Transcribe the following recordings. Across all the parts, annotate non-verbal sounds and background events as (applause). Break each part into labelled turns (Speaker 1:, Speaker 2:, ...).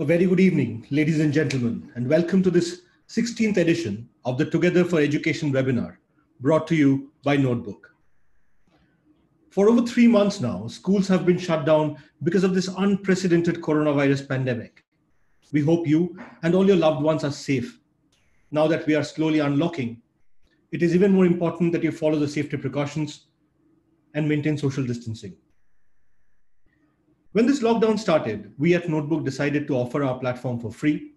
Speaker 1: A very good evening, ladies and gentlemen, and welcome to this 16th edition of the Together for Education webinar brought to you by Notebook. For over three months now, schools have been shut down because of this unprecedented coronavirus pandemic. We hope you and all your loved ones are safe. Now that we are slowly unlocking, it is even more important that you follow the safety precautions and maintain social distancing. When this lockdown started, we at Notebook decided to offer our platform for free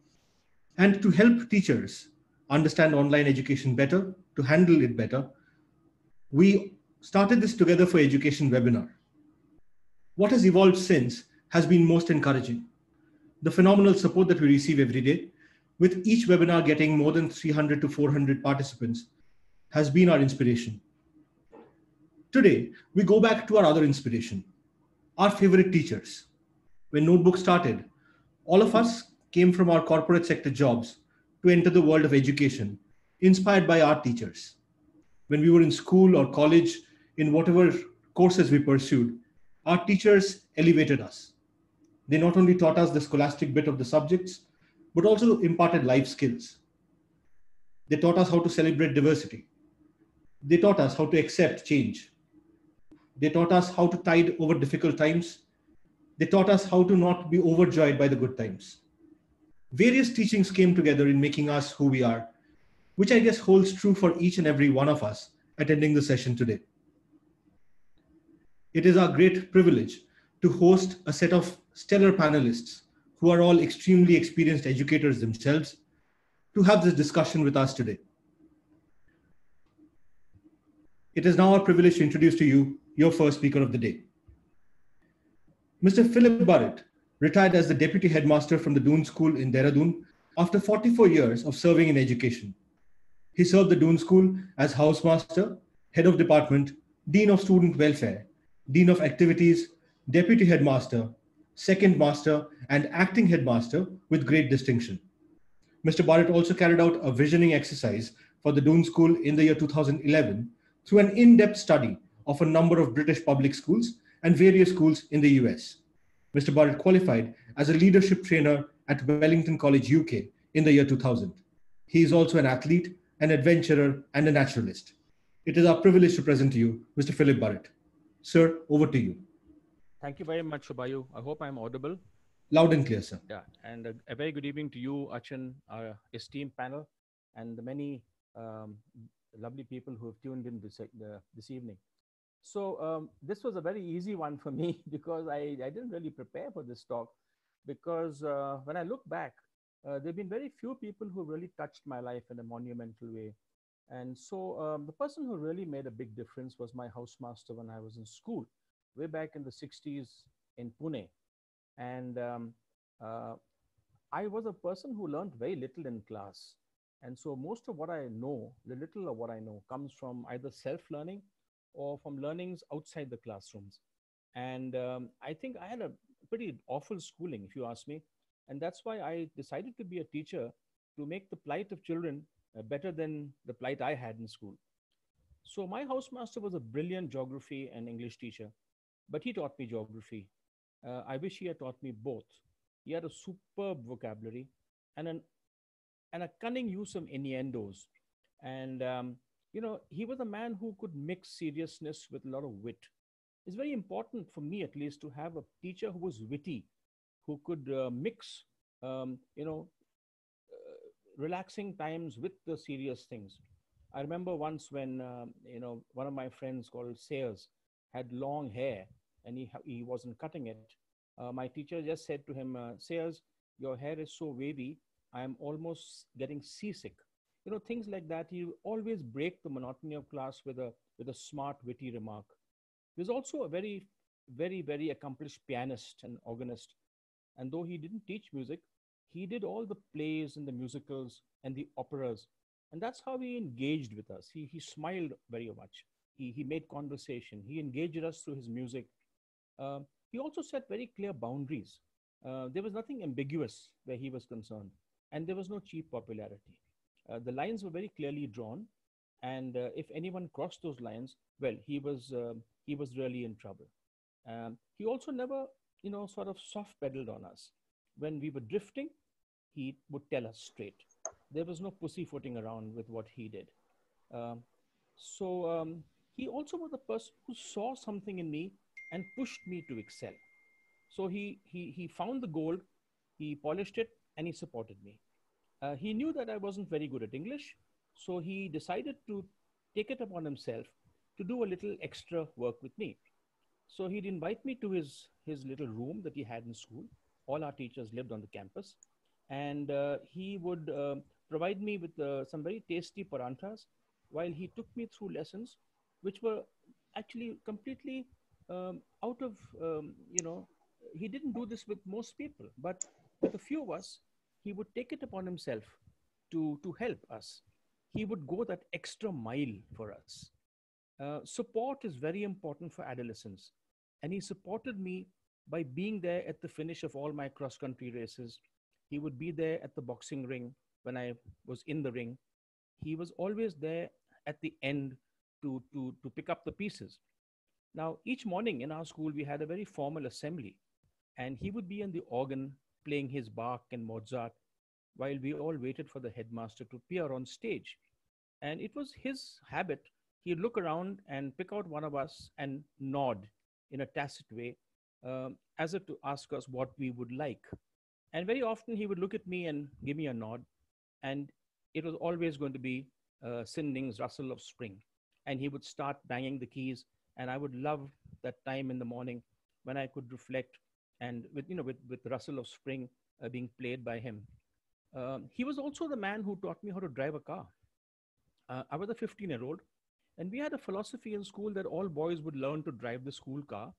Speaker 1: and to help teachers understand online education better, to handle it better. We started this Together for Education webinar. What has evolved since has been most encouraging. The phenomenal support that we receive every day, with each webinar getting more than 300 to 400 participants, has been our inspiration. Today, we go back to our other inspiration, our favorite teachers. When Notebook started, all of us came from our corporate sector jobs to enter the world of education, inspired by our teachers. When we were in school or college, in whatever courses we pursued, our teachers elevated us. They not only taught us the scholastic bit of the subjects, but also imparted life skills. They taught us how to celebrate diversity. They taught us how to accept change. They taught us how to tide over difficult times. They taught us how to not be overjoyed by the good times. Various teachings came together in making us who we are, which I guess holds true for each and every one of us attending the session today. It is our great privilege to host a set of stellar panelists who are all extremely experienced educators themselves to have this discussion with us today. It is now our privilege to introduce to you your first speaker of the day. Mr. Philip Burrett retired as the deputy headmaster from the Doon School in Dehradun after 44 years of serving in education. He served the Doon School as housemaster, head of department, dean of student welfare, dean of activities, deputy headmaster, second master, and acting headmaster with great distinction. Mr. Burrett also carried out a visioning exercise for the Doon School in the year 2011 through an in-depth study of a number of British public schools and various schools in the US. Mr. Burrett qualified as a leadership trainer at Wellington College, UK in the year 2000. He is also an athlete, an adventurer, and a naturalist. It is our privilege to present to you Mr. Philip Burrett. Sir, over to you.
Speaker 2: Thank you very much, Shubhayu. I hope I'm audible.
Speaker 1: Loud and clear, sir.
Speaker 2: Yeah, and a, a very good evening to you, Achin, our esteemed panel, and the many um, lovely people who have tuned in this, uh, this evening. So um, this was a very easy one for me (laughs) because I, I didn't really prepare for this talk because uh, when I look back, uh, there have been very few people who really touched my life in a monumental way. And so um, the person who really made a big difference was my housemaster when I was in school, way back in the 60s in Pune. And um, uh, I was a person who learned very little in class. And so most of what I know, the little of what I know, comes from either self-learning or from learnings outside the classrooms. And um, I think I had a pretty awful schooling, if you ask me. And that's why I decided to be a teacher to make the plight of children uh, better than the plight I had in school. So my housemaster was a brilliant geography and English teacher, but he taught me geography. Uh, I wish he had taught me both. He had a superb vocabulary and an and a cunning use of innuendos. And um, you know, he was a man who could mix seriousness with a lot of wit. It's very important for me, at least, to have a teacher who was witty, who could uh, mix, um, you know, uh, relaxing times with the serious things. I remember once when, uh, you know, one of my friends called Sayers had long hair and he, he wasn't cutting it. Uh, my teacher just said to him, uh, Sayers, your hair is so wavy, I am almost getting seasick you know things like that you always break the monotony of class with a with a smart witty remark. There's also a very very very accomplished pianist and organist. And though he didn't teach music he did all the plays and the musicals and the operas. And that's how he engaged with us. He, he smiled very much. He, he made conversation. He engaged us through his music. Uh, he also set very clear boundaries. Uh, there was nothing ambiguous where he was concerned. And there was no cheap popularity uh, the lines were very clearly drawn. And uh, if anyone crossed those lines, well, he was, uh, he was really in trouble. Um, he also never, you know, sort of soft pedaled on us. when we were drifting, he would tell us straight. There was no pussyfooting around with what he did. Um, so um, he also was the person who saw something in me and pushed me to excel. So he, he, he found the gold, he polished it, and he supported me. Uh, he knew that I wasn't very good at English, so he decided to take it upon himself to do a little extra work with me. So he'd invite me to his, his little room that he had in school. All our teachers lived on the campus. And uh, he would uh, provide me with uh, some very tasty paranthas while he took me through lessons, which were actually completely um, out of, um, you know, he didn't do this with most people, but with a few of us, he would take it upon himself to, to help us. He would go that extra mile for us. Uh, support is very important for adolescents. And he supported me by being there at the finish of all my cross country races. He would be there at the boxing ring when I was in the ring. He was always there at the end to, to, to pick up the pieces. Now, each morning in our school, we had a very formal assembly, and he would be in the organ playing his Bach and Mozart while we all waited for the headmaster to appear on stage. And it was his habit. He'd look around and pick out one of us and nod in a tacit way, um, as if to ask us what we would like. And very often he would look at me and give me a nod, and it was always going to be uh, Sinding's Rustle of Spring. And he would start banging the keys, and I would love that time in the morning when I could reflect and with, you know, with, with Rustle of Spring uh, being played by him. Um, he was also the man who taught me how to drive a car. Uh, I was a 15 year old, and we had a philosophy in school that all boys would learn to drive the school car.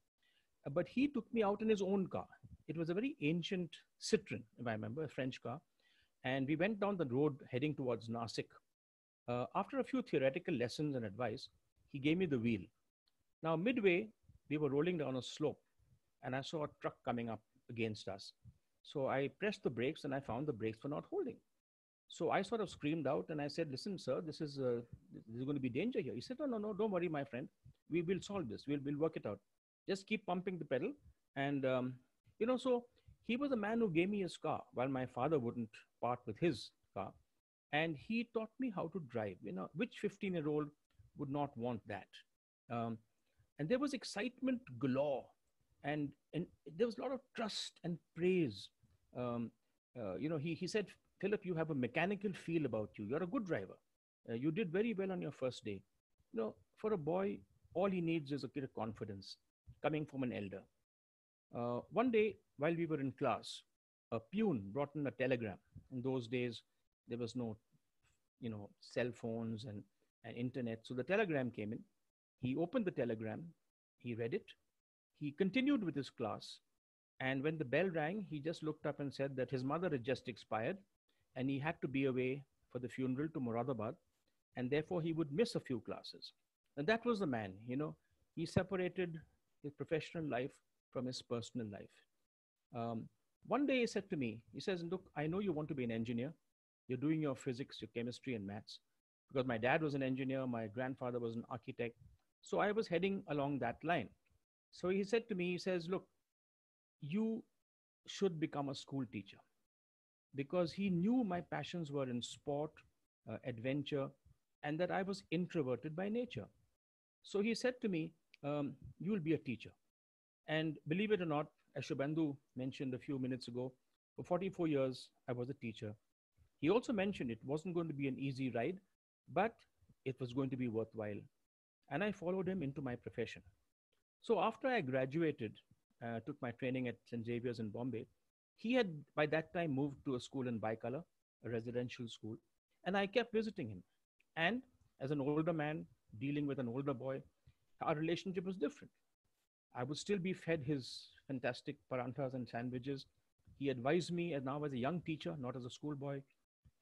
Speaker 2: But he took me out in his own car. It was a very ancient Citroen, if I remember, a French car. And we went down the road heading towards Nasik. Uh, after a few theoretical lessons and advice, he gave me the wheel. Now, midway, we were rolling down a slope, and I saw a truck coming up against us. So I pressed the brakes, and I found the brakes were not holding. So I sort of screamed out and I said, "Listen, sir, this is uh, this is going to be danger here." He said, "No, no, no, don't worry, my friend. We will solve this. We'll we'll work it out. Just keep pumping the pedal." And um, you know, so he was a man who gave me his car while my father wouldn't part with his car, and he taught me how to drive. You know, which 15-year-old would not want that? Um, and there was excitement galore, and and there was a lot of trust and praise. Um, uh, you know, he he said Philip, you have a mechanical feel about you. You're a good driver. Uh, you did very well on your first day. You know, for a boy, all he needs is a bit of confidence coming from an elder. Uh, one day, while we were in class, a peon brought in a telegram. In those days, there was no, you know, cell phones and, and internet. So the telegram came in. He opened the telegram. He read it. He continued with his class. And when the bell rang, he just looked up and said that his mother had just expired and he had to be away for the funeral to Moradabad, and therefore he would miss a few classes. And that was the man, you know, he separated his professional life from his personal life. Um, one day he said to me, he says, Look, I know you want to be an engineer. You're doing your physics, your chemistry, and maths. Because my dad was an engineer, my grandfather was an architect. So I was heading along that line. So he said to me, He says, Look, you should become a school teacher because he knew my passions were in sport, uh, adventure, and that I was introverted by nature. So he said to me, um, You will be a teacher. And believe it or not, as Shubhendu mentioned a few minutes ago, for 44 years, I was a teacher. He also mentioned it wasn't going to be an easy ride, but it was going to be worthwhile. And I followed him into my profession. So after I graduated, uh, took my training at St. Xavier's in Bombay, he had by that time moved to a school in Byculla, a residential school, and I kept visiting him. And as an older man dealing with an older boy, our relationship was different. I would still be fed his fantastic paranthas and sandwiches. He advised me as now as a young teacher, not as a schoolboy.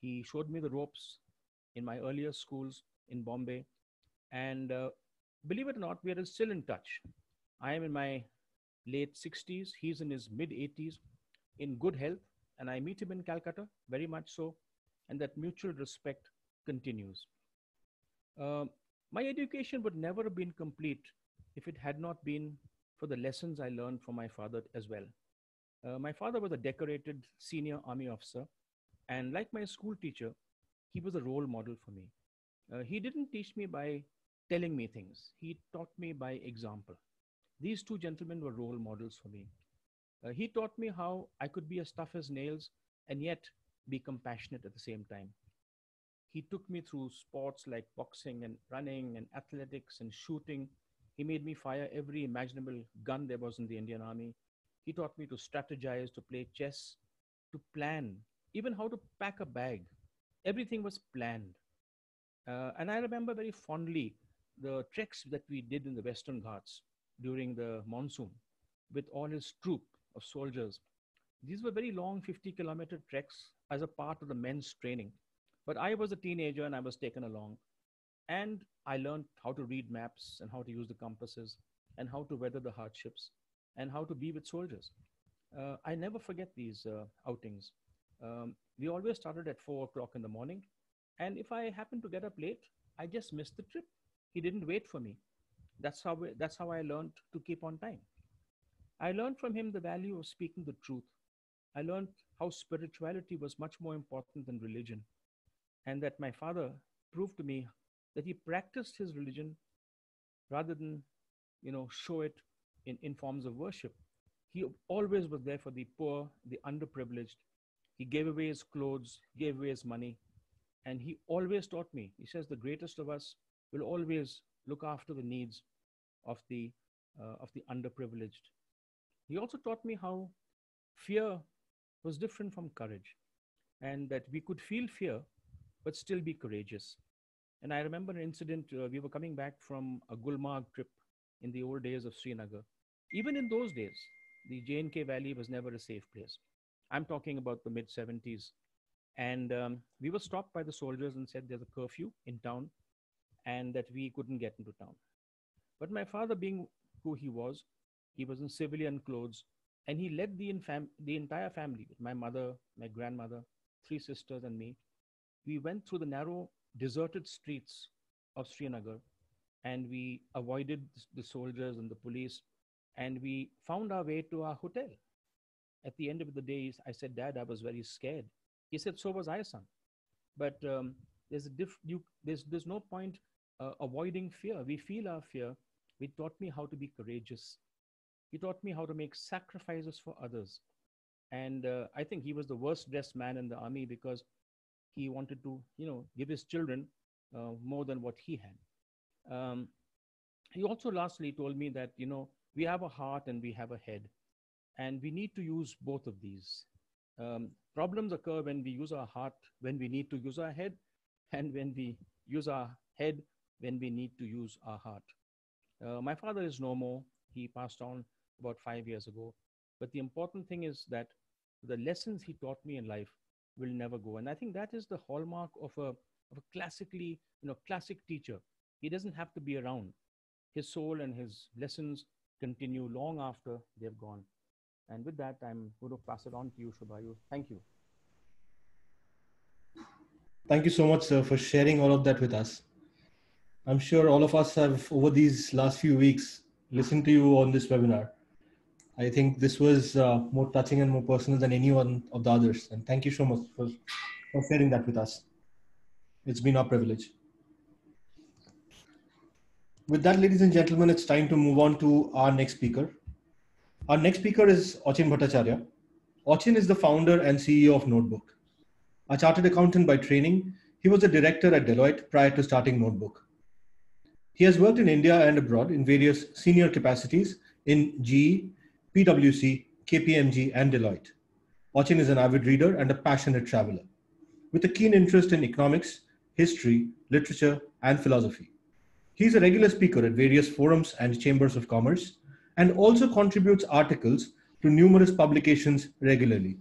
Speaker 2: He showed me the ropes in my earlier schools in Bombay. And uh, believe it or not, we are still in touch. I am in my late 60s. He's in his mid 80s in good health, and I meet him in Calcutta, very much so, and that mutual respect continues. Uh, my education would never have been complete if it had not been for the lessons I learned from my father as well. Uh, my father was a decorated senior army officer, and like my school teacher, he was a role model for me. Uh, he didn't teach me by telling me things, he taught me by example. These two gentlemen were role models for me. Uh, he taught me how I could be as tough as nails and yet be compassionate at the same time. He took me through sports like boxing and running and athletics and shooting. He made me fire every imaginable gun there was in the Indian Army. He taught me to strategize, to play chess, to plan, even how to pack a bag. Everything was planned. Uh, and I remember very fondly the treks that we did in the Western Ghats during the monsoon with all his troop of soldiers. These were very long 50 kilometer treks as a part of the men's training. But I was a teenager and I was taken along. And I learned how to read maps and how to use the compasses and how to weather the hardships and how to be with soldiers. Uh, I never forget these uh, outings. Um, we always started at four o'clock in the morning. And if I happened to get up late, I just missed the trip. He didn't wait for me. That's how, we, that's how I learned to keep on time. I learned from him the value of speaking the truth. I learned how spirituality was much more important than religion, and that my father proved to me that he practiced his religion rather than, you know, show it in, in forms of worship. He always was there for the poor, the underprivileged. He gave away his clothes, gave away his money, and he always taught me. He says the greatest of us will always look after the needs of the uh, of the underprivileged. He also taught me how fear was different from courage, and that we could feel fear but still be courageous. And I remember an incident. Uh, we were coming back from a Gulmarg trip in the old days of Srinagar. Even in those days, the J&K Valley was never a safe place. I'm talking about the mid 70s. And um, we were stopped by the soldiers and said there's a curfew in town and that we couldn't get into town. But my father, being who he was, he was in civilian clothes and he led the, infam- the entire family my mother, my grandmother, three sisters, and me. We went through the narrow, deserted streets of Srinagar and we avoided the soldiers and the police and we found our way to our hotel. At the end of the day, I said, Dad, I was very scared. He said, So was I, son. But um, there's a diff- you, there's, there's no point uh, avoiding fear. We feel our fear. He taught me how to be courageous. He taught me how to make sacrifices for others. And uh, I think he was the worst dressed man in the army because he wanted to, you know, give his children uh, more than what he had. Um, he also lastly told me that, you know, we have a heart and we have a head, and we need to use both of these. Um, problems occur when we use our heart, when we need to use our head, (laughs) and when we use our head, when we need to use our heart. Uh, my father is no more. He passed on about five years ago. But the important thing is that the lessons he taught me in life will never go. And I think that is the hallmark of a, of a classically, you know, classic teacher. He doesn't have to be around. His soul and his lessons continue long after they've gone. And with that, I'm going to pass it on to you, Shubhayu. Thank you.
Speaker 1: Thank you so much, sir, for sharing all of that with us. I'm sure all of us have, over these last few weeks, listened to you on this webinar. I think this was uh, more touching and more personal than any one of the others. And thank you so much for, for sharing that with us. It's been our privilege. With that, ladies and gentlemen, it's time to move on to our next speaker. Our next speaker is Achin Bhattacharyya. Achin is the founder and CEO of Notebook. A chartered accountant by training, he was a director at Deloitte prior to starting Notebook. He has worked in India and abroad in various senior capacities in GE, PwC, KPMG, and Deloitte. Achin is an avid reader and a passionate traveler with a keen interest in economics, history, literature, and philosophy. He is a regular speaker at various forums and chambers of commerce and also contributes articles to numerous publications regularly.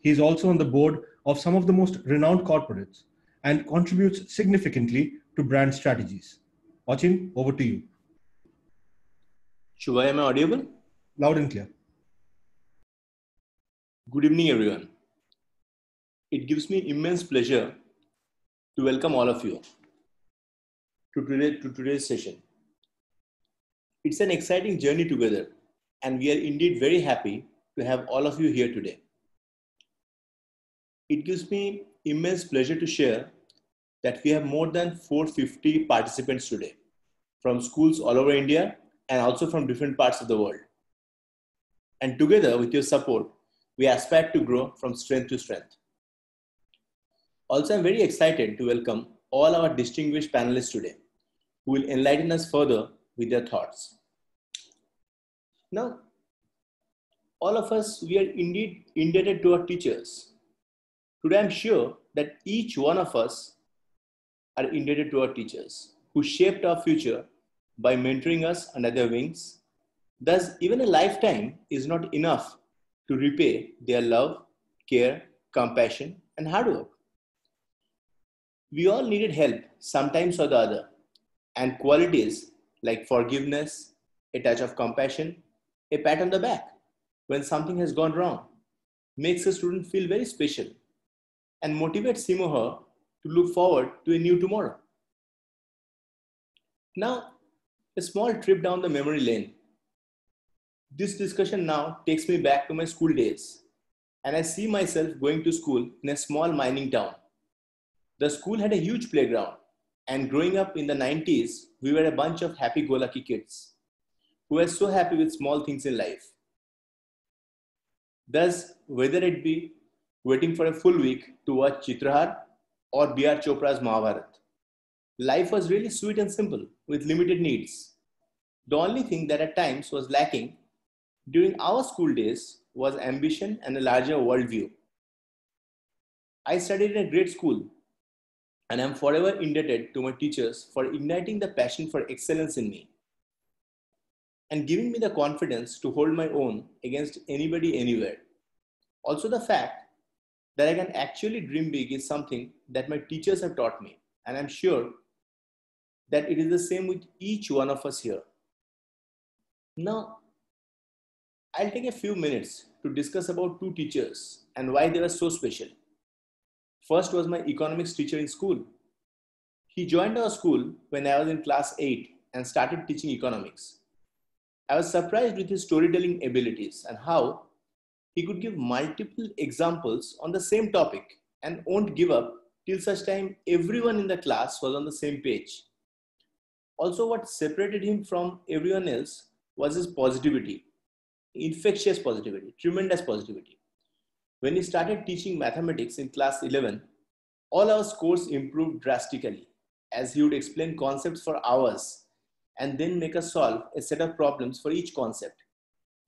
Speaker 1: He is also on the board of some of the most renowned corporates and contributes significantly to brand strategies. Achin, over to you.
Speaker 3: Shubha, am I audible?
Speaker 1: Loud and clear.
Speaker 3: Good evening, everyone. It gives me immense pleasure to welcome all of you to, today, to today's session. It's an exciting journey together, and we are indeed very happy to have all of you here today. It gives me immense pleasure to share that we have more than 450 participants today from schools all over India and also from different parts of the world. And together with your support, we aspire to grow from strength to strength. Also, I'm very excited to welcome all our distinguished panelists today who will enlighten us further with their thoughts. Now, all of us, we are indeed indebted to our teachers. Today, I'm sure that each one of us are indebted to our teachers who shaped our future by mentoring us under their wings. Thus, even a lifetime is not enough to repay their love, care, compassion, and hard work. We all needed help, sometimes or the other, and qualities like forgiveness, a touch of compassion, a pat on the back when something has gone wrong makes a student feel very special and motivates him or her to look forward to a new tomorrow. Now, a small trip down the memory lane. This discussion now takes me back to my school days, and I see myself going to school in a small mining town. The school had a huge playground, and growing up in the 90s, we were a bunch of happy go lucky kids who were so happy with small things in life. Thus, whether it be waiting for a full week to watch Chitrahar or B.R. Chopra's Mahabharat, life was really sweet and simple with limited needs. The only thing that at times was lacking during our school days was ambition and a larger worldview. I studied in a great school and I'm forever indebted to my teachers for igniting the passion for excellence in me and giving me the confidence to hold my own against anybody anywhere. Also, the fact that I can actually dream big is something that my teachers have taught me, and I'm sure that it is the same with each one of us here. Now, I'll take a few minutes to discuss about two teachers and why they were so special. First was my economics teacher in school. He joined our school when I was in class 8 and started teaching economics. I was surprised with his storytelling abilities and how he could give multiple examples on the same topic and won't give up till such time everyone in the class was on the same page. Also, what separated him from everyone else was his positivity, infectious positivity, tremendous positivity. When he started teaching mathematics in class 11, all our scores improved drastically as he would explain concepts for hours and then make us solve a set of problems for each concept.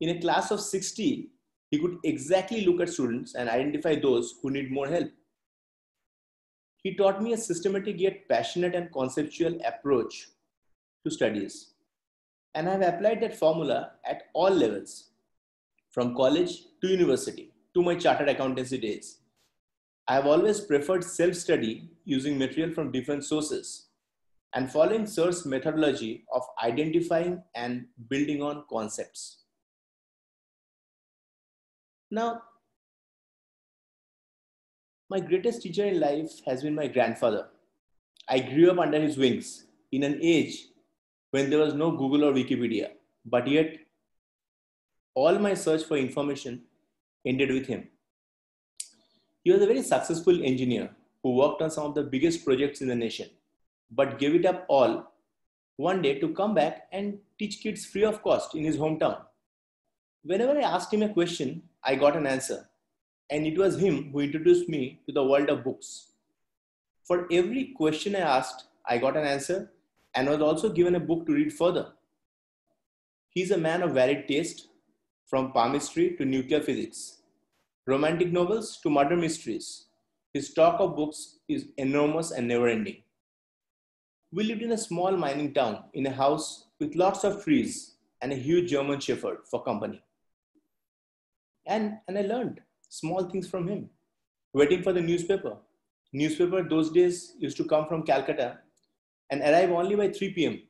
Speaker 3: In a class of 60, he could exactly look at students and identify those who need more help. He taught me a systematic yet passionate and conceptual approach to studies. And I've applied that formula at all levels, from college to university to my chartered accountancy days. I have always preferred self study using material from different sources and following Sir's methodology of identifying and building on concepts. Now, my greatest teacher in life has been my grandfather. I grew up under his wings in an age when there was no Google or Wikipedia, but yet all my search for information ended with him. He was a very successful engineer who worked on some of the biggest projects in the nation, but gave it up all one day to come back and teach kids free of cost in his hometown. Whenever I asked him a question, I got an answer. And it was him who introduced me to the world of books. For every question I asked, I got an answer and was also given a book to read further. He's a man of varied taste, from palmistry to nuclear physics, romantic novels to murder mysteries. His stock of books is enormous and never ending. We lived in a small mining town in a house with lots of trees and a huge German shepherd for company. And, and I learned small things from him. Waiting for the newspaper. Newspaper those days used to come from Calcutta and arrive only by 3 p.m.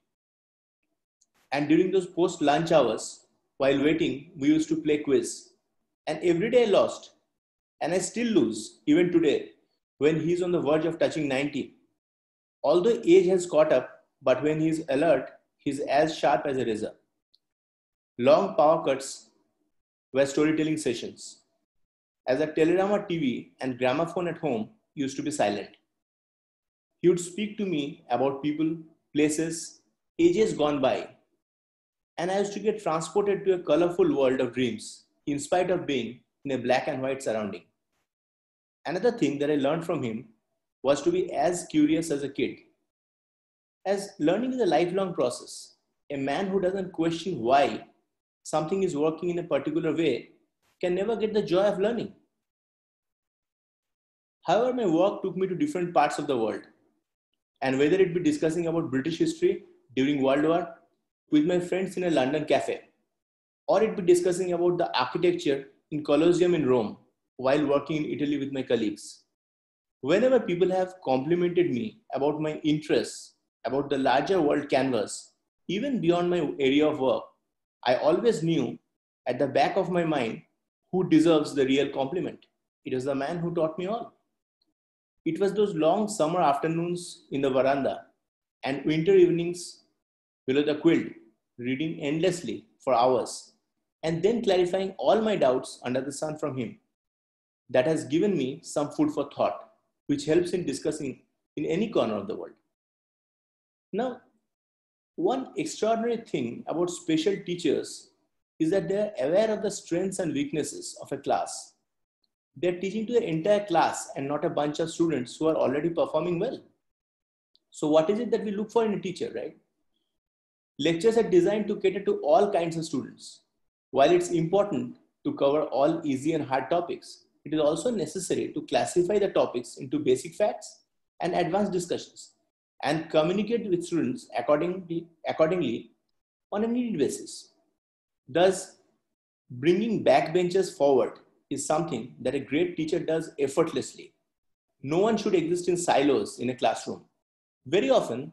Speaker 3: And during those post lunch hours, while waiting, we used to play quiz. And every day I lost. And I still lose, even today, when he's on the verge of touching 90. Although age has caught up, but when he's alert, he's as sharp as a razor. Long power cuts were storytelling sessions. As a Telerama TV and gramophone at home used to be silent. He would speak to me about people, places, ages gone by, and I used to get transported to a colorful world of dreams in spite of being in a black and white surrounding. Another thing that I learned from him was to be as curious as a kid. As learning is a lifelong process, a man who doesn't question why something is working in a particular way can never get the joy of learning. However, my work took me to different parts of the world. And whether it be discussing about British history during World War with my friends in a London cafe, or it be discussing about the architecture in Colosseum in Rome while working in Italy with my colleagues. Whenever people have complimented me about my interests, about the larger world canvas, even beyond my area of work, I always knew at the back of my mind who deserves the real compliment. It was the man who taught me all. It was those long summer afternoons in the veranda and winter evenings below the quilt, reading endlessly for hours, and then clarifying all my doubts under the sun from him. That has given me some food for thought, which helps in discussing in any corner of the world. Now, one extraordinary thing about special teachers is that they're aware of the strengths and weaknesses of a class. They're teaching to the entire class and not a bunch of students who are already performing well. So, what is it that we look for in a teacher, right? Lectures are designed to cater to all kinds of students. While it's important to cover all easy and hard topics, it is also necessary to classify the topics into basic facts and advanced discussions and communicate with students accordingly, accordingly on a needed basis. Thus, bringing backbenchers forward is something that a great teacher does effortlessly. No one should exist in silos in a classroom. Very often,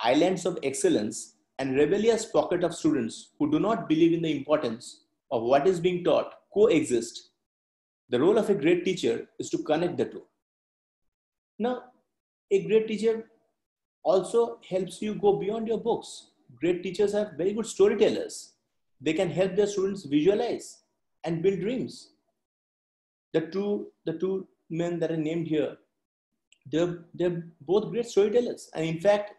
Speaker 3: islands of excellence and rebellious pocket of students who do not believe in the importance of what is being taught coexist. The role of a great teacher is to connect the two. Now, a great teacher also helps you go beyond your books. Great teachers are very good storytellers. They can help their students visualize and build dreams. The two, the two men that are named here, they're, they're both great storytellers. And in fact,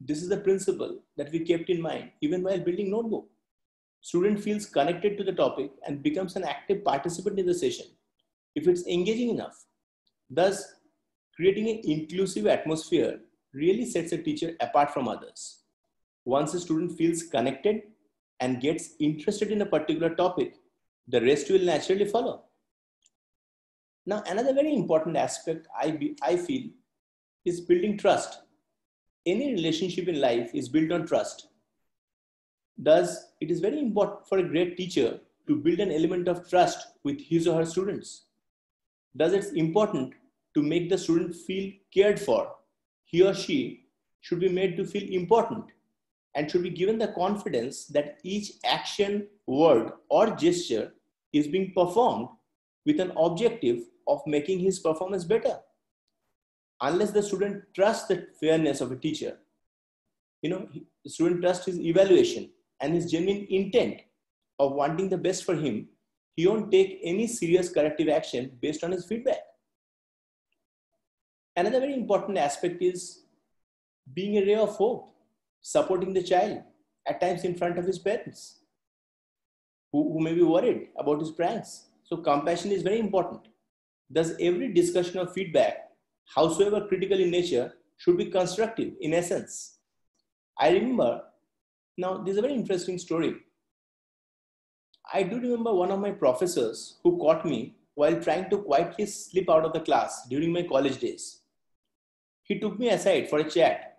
Speaker 3: this is the principle that we kept in mind even while building notebook. Student feels connected to the topic and becomes an active participant in the session if it's engaging enough. Thus, creating an inclusive atmosphere really sets a teacher apart from others. Once a student feels connected and gets interested in a particular topic, the rest will naturally follow. Now, another very important aspect I, be, I feel is building trust. Any relationship in life is built on trust. Thus, it is very important for a great teacher to build an element of trust with his or her students. Thus, it's important to make the student feel cared for he or she should be made to feel important and should be given the confidence that each action, word, or gesture is being performed with an objective of making his performance better. Unless the student trusts the fairness of a teacher, you know, the student trusts his evaluation and his genuine intent of wanting the best for him, he won't take any serious corrective action based on his feedback. Another very important aspect is being a ray of hope, supporting the child at times in front of his parents who, who may be worried about his pranks. So, compassion is very important. Thus, every discussion or feedback, howsoever critical in nature, should be constructive in essence. I remember, now, this is a very interesting story. I do remember one of my professors who caught me while trying to quietly slip out of the class during my college days. He took me aside for a chat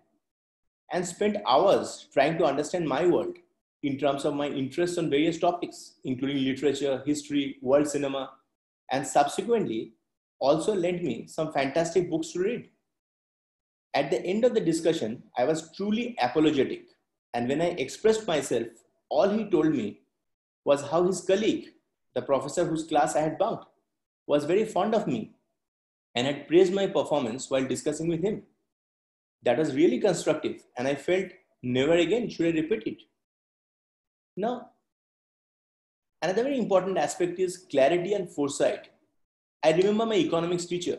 Speaker 3: and spent hours trying to understand my world in terms of my interests on various topics, including literature, history, world cinema, and subsequently also lent me some fantastic books to read. At the end of the discussion, I was truly apologetic. And when I expressed myself, all he told me was how his colleague, the professor whose class I had bunked, was very fond of me and had praised my performance while discussing with him. That was really constructive, and I felt never again should I repeat it. Now, Another very important aspect is clarity and foresight. I remember my economics teacher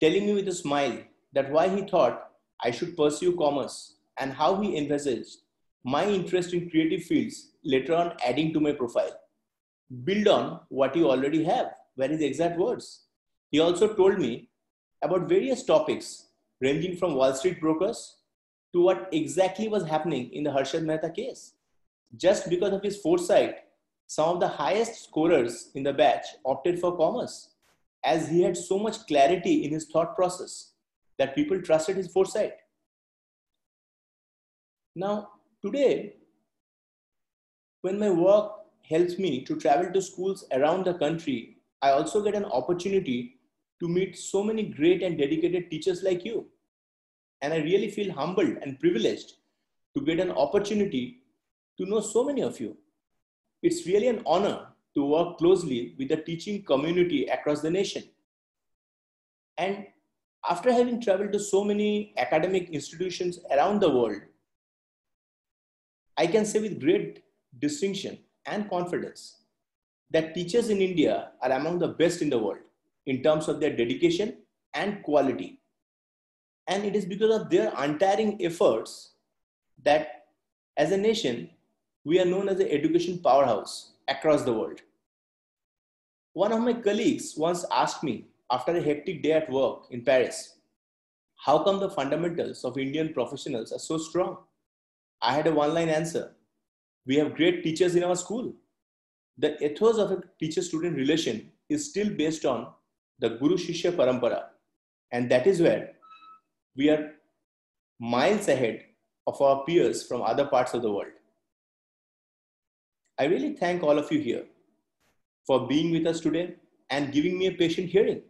Speaker 3: telling me with a smile that why he thought I should pursue commerce and how he envisaged my interest in creative fields later on adding to my profile. Build on what you already have, were his exact words. He also told me about various topics ranging from Wall Street brokers to what exactly was happening in the Harshad Mehta case. Just because of his foresight, some of the highest scorers in the batch opted for commerce as he had so much clarity in his thought process that people trusted his foresight. Now, today, when my work helps me to travel to schools around the country, I also get an opportunity to meet so many great and dedicated teachers like you. And I really feel humbled and privileged to get an opportunity to know so many of you. It's really an honor to work closely with the teaching community across the nation. And after having traveled to so many academic institutions around the world, I can say with great distinction and confidence that teachers in India are among the best in the world in terms of their dedication and quality. And it is because of their untiring efforts that as a nation, we are known as an education powerhouse across the world. One of my colleagues once asked me after a hectic day at work in Paris, how come the fundamentals of Indian professionals are so strong? I had a one line answer. We have great teachers in our school. The ethos of a teacher student relation is still based on the Guru Shishya Parampara. And that is where we are miles ahead of our peers from other parts of the world. I really thank all of you here for being with us today and giving me a patient hearing.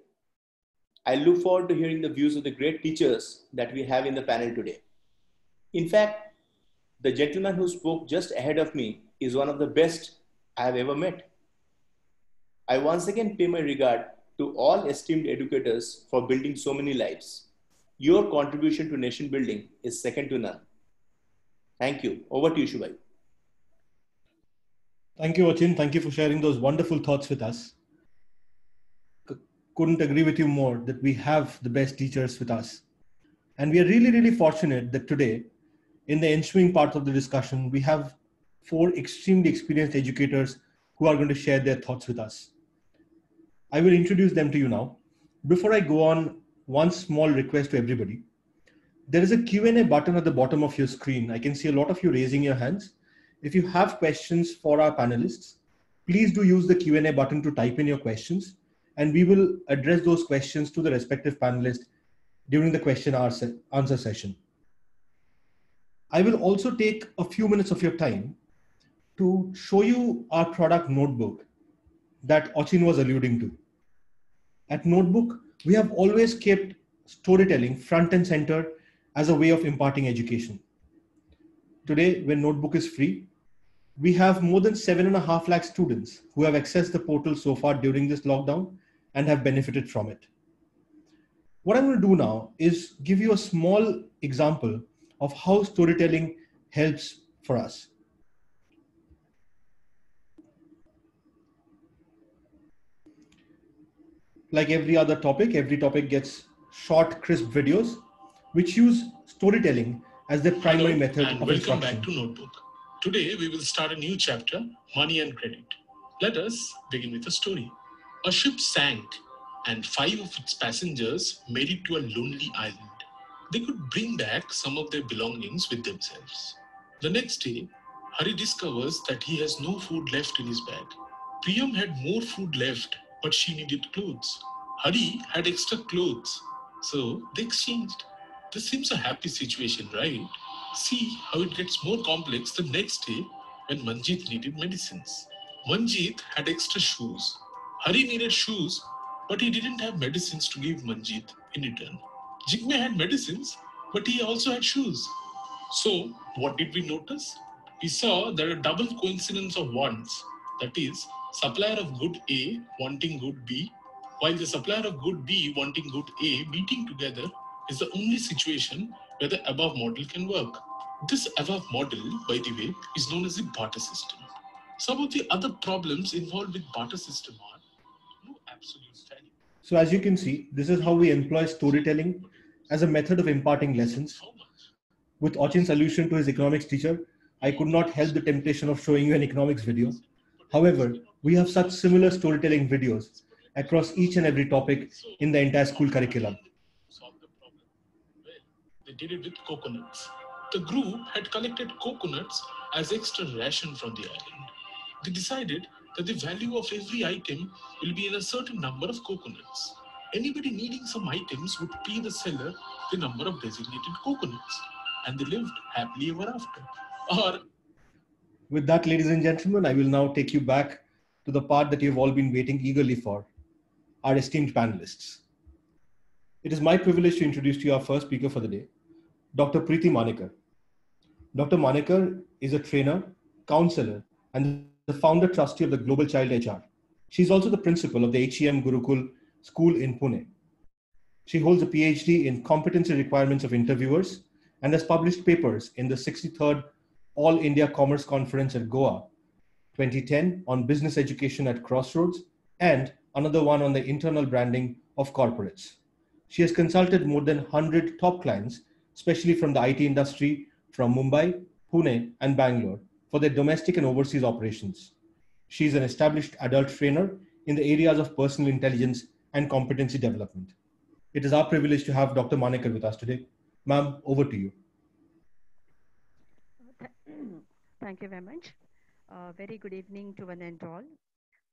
Speaker 3: I look forward to hearing the views of the great teachers that we have in the panel today. In fact, the gentleman who spoke just ahead of me is one of the best I have ever met. I once again pay my regard to all esteemed educators for building so many lives. Your contribution to nation building is second to none. Thank you. Over to you, Shubhai.
Speaker 1: Thank you, Achin. Thank you for sharing those wonderful thoughts with us. C- couldn't agree with you more that we have the best teachers with us. And we are really, really fortunate that today, in the ensuing part of the discussion, we have four extremely experienced educators who are going to share their thoughts with us. I will introduce them to you now. Before I go on, one small request to everybody. There is a Q&A button at the bottom of your screen. I can see a lot of you raising your hands. If you have questions for our panelists, please do use the Q&A button to type in your questions and we will address those questions to the respective panelists during the question answer session. I will also take a few minutes of your time to show you our product notebook that Achin was alluding to. At Notebook, we have always kept storytelling front and center as a way of imparting education. Today, when Notebook is free, we have more than seven and a half lakh students who have accessed the portal so far during this lockdown and have benefited from it. What I'm going to do now is give you a small example of how storytelling helps for us. Like every other topic, every topic gets short, crisp videos, which use storytelling as the primary
Speaker 4: Hello,
Speaker 1: method
Speaker 4: and
Speaker 1: of
Speaker 4: welcome back to Notebook. Today we will start a new chapter, Money and Credit. Let us begin with a story. A ship sank and five of its passengers made it to a lonely island. They could bring back some of their belongings with themselves. The next day, Hari discovers that he has no food left in his bag. Priyam had more food left, but she needed clothes. Hari had extra clothes, so they exchanged. This seems a happy situation, right? See how it gets more complex the next day when Manjit needed medicines. Manjit had extra shoes. Hari needed shoes, but he didn't have medicines to give Manjit in return. Jigme had medicines, but he also had shoes. So, what did we notice? We saw that a double coincidence of wants, that is, supplier of good A wanting good B, while the supplier of good B wanting good A meeting together is the only situation where the above model can work. This above model, by the way, is known as the barter system. Some of the other problems involved with barter system are no absolute value.
Speaker 1: So as you can see, this is how we employ storytelling as a method of imparting lessons. With Achin's allusion to his economics teacher, I could not help the temptation of showing you an economics video. However, we have such similar storytelling videos across each and every topic in the entire school curriculum.
Speaker 4: they did it with coconuts. The group had collected coconuts as extra ration from the island. They decided that the value of every item will be in a certain number of coconuts. Anybody needing some items would pay the seller the number of designated coconuts, and they lived happily ever after. Or
Speaker 1: With that, ladies and gentlemen, I will now take you back to the part that you've all been waiting eagerly for, our esteemed panelists. It is my privilege to introduce to you our first speaker for the day, Dr. Preeti Manekar. Dr. Manekar is a trainer, counselor, and the founder trustee of the Global Child HR. She is also the principal of the HEM Gurukool School in Pune. She holds a PhD in competency requirements of interviewers and has published papers in the 63rd All India Commerce Conference at Goa 2010 on business education at Crossroads and another one on the internal branding of corporates. She has consulted more than 100 top clients, especially from the IT industry from Mumbai, Pune, and Bangalore for their domestic and overseas operations. She is an established adult trainer in the areas of personal intelligence and competency development. It is our privilege to have Dr. Manekar with us today. Ma'am, over to you.
Speaker 5: Thank you very much. Uh, very good evening to one and all,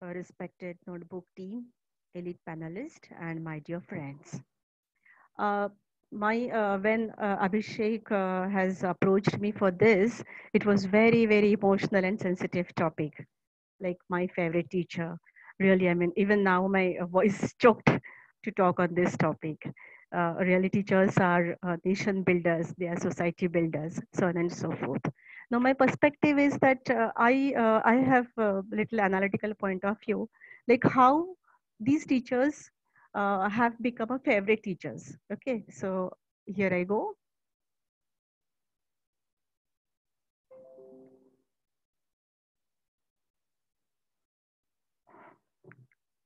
Speaker 5: respected notebook team, elite panelists, and my dear friends. Uh, my uh, when uh, Abhishek uh, has approached me for this, it was very very emotional and sensitive topic, like my favorite teacher. Really, I mean, even now my voice (laughs) choked to talk on this topic. Uh, really, teachers are nation builders, they are society builders, so on and so forth. Now, my perspective is that uh, I uh, I have a little analytical point of view, like how these teachers uh, have become a favorite teachers. Okay, so here I go.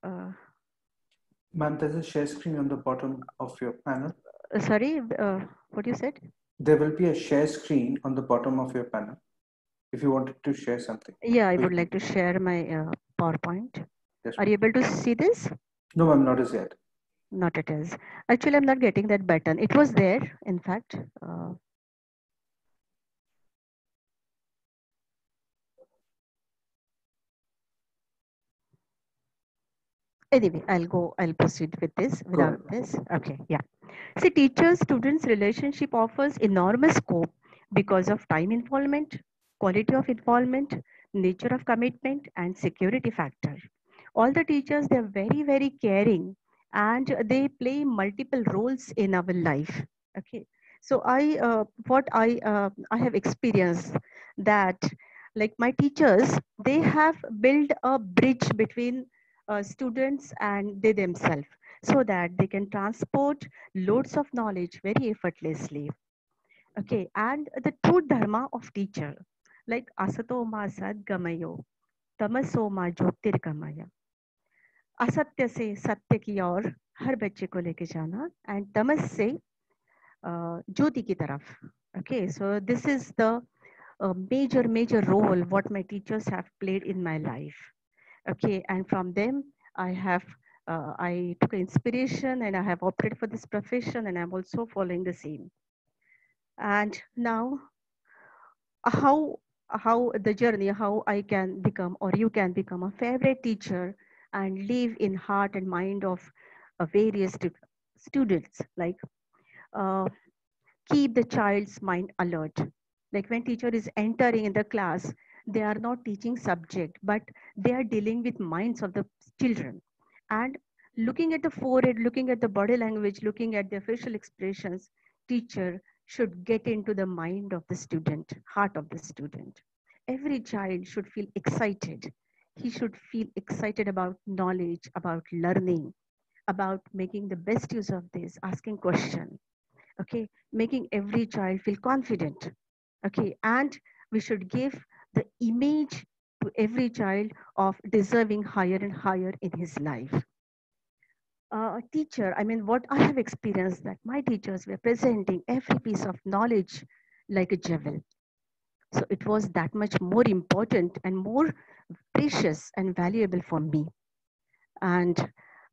Speaker 5: Uh,
Speaker 6: Ma'am, there's a share screen on the bottom of your panel.
Speaker 5: sorry, uh, what you said?
Speaker 6: There will be a share screen on the bottom of your panel if you wanted to share something.
Speaker 5: Yeah, I would like to share my uh, PowerPoint.
Speaker 6: Yes.
Speaker 5: Are you able to see this?
Speaker 6: No, I'm not as yet.
Speaker 5: Not it is. Actually, I'm not getting that button. It was there, in fact. Uh, anyway, I'll go, I'll proceed with this without this. Okay, yeah. See, teacher students relationship offers enormous scope because of time involvement, quality of involvement, nature of commitment, and security factor. All the teachers, they're very, very caring and they play multiple roles in our life. Okay. So I, uh, what I, uh, I have experienced that like my teachers, they have built a bridge between uh, students and they themselves so that they can transport loads of knowledge very effortlessly okay and the true dharma of teacher like asato ma sad gamayo tamaso ma ज्योतिर्गमय असत्य से सत्य की ओर हर बच्चे को लेके जाना and तमस से uh, ज्योति की तरफ okay so this is the uh, major major role what my teachers have played in my life okay and from them i have uh, i took inspiration and i have opted for this profession and i'm also following the same. And now how how the journey how i can become or you can become a favorite teacher and live in heart and mind of uh, various stu- students like uh, keep the child's mind alert. Like when teacher is entering in the class they are not teaching subject but they are dealing with minds of the children. And looking at the forehead looking at the body language looking at the facial expressions teacher should get into the mind of the student heart of the student. Every child should feel excited. He should feel excited about knowledge about learning about making the best use of this asking question okay? Making every child feel confident okay? And we should give the image to every child of deserving higher and higher in his life. Uh, teacher, I mean, what I have experienced that my teachers were presenting every piece of knowledge like a jewel. So it was that much more important and more precious and valuable for me. And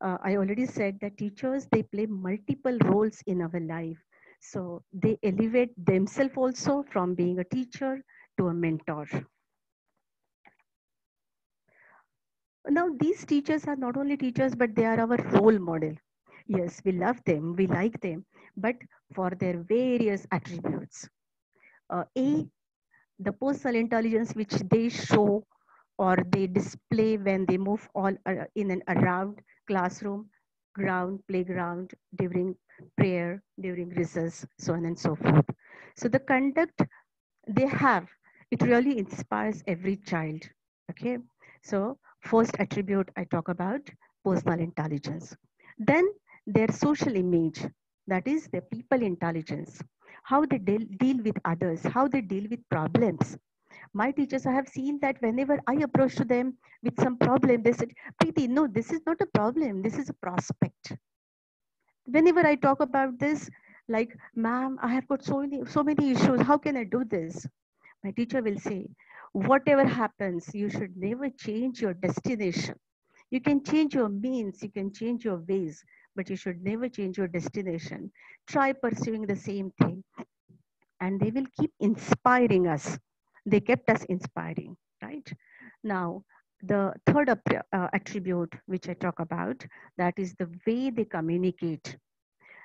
Speaker 5: uh, I already said that teachers, they play multiple roles in our life. So they elevate themselves also from being a teacher to a mentor. Now, these teachers are not only teachers, but they are our role model. Yes, we love them, we like them, but for their various attributes. Uh, a, the personal intelligence which they show or they display when they move all uh, in and around classroom, ground, playground, during prayer, during recess, so on and so forth. So the conduct they have, it really inspires every child. Okay, so first attribute I talk about personal intelligence. Then their social image, that is their people intelligence, how they deal, deal with others, how they deal with problems. My teachers, I have seen that whenever I approach to them with some problem, they said, Preeti, no, this is not a problem, this is a prospect. Whenever I talk about this, like, ma'am, I have got so many, so many issues, how can I do this? My teacher will say, whatever happens, you should never change your destination. You can change your means, you can change your ways, but you should never change your destination. Try pursuing the same thing. And they will keep inspiring us. They kept us inspiring, right? Now, the third uh, attribute which I talk about, that is the way they communicate.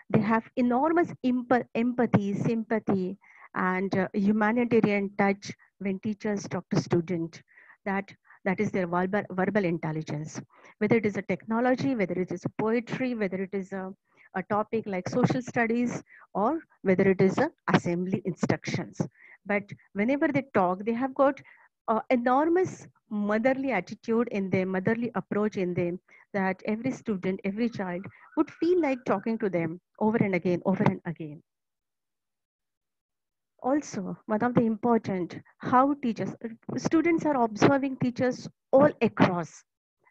Speaker 5: They have enormous empathy, sympathy, and uh, humanitarian touch when teachers talk to student. That that is their verbal, verbal intelligence. Whether it is a technology, whether it is poetry, whether it is a, a topic like social studies, or whether it is a assembly instructions. But whenever they talk, they have got uh, enormous motherly attitude in them, motherly approach in them, that every student, every child would feel like talking to them over and again, over and again also one of the important how teachers students are observing teachers all across.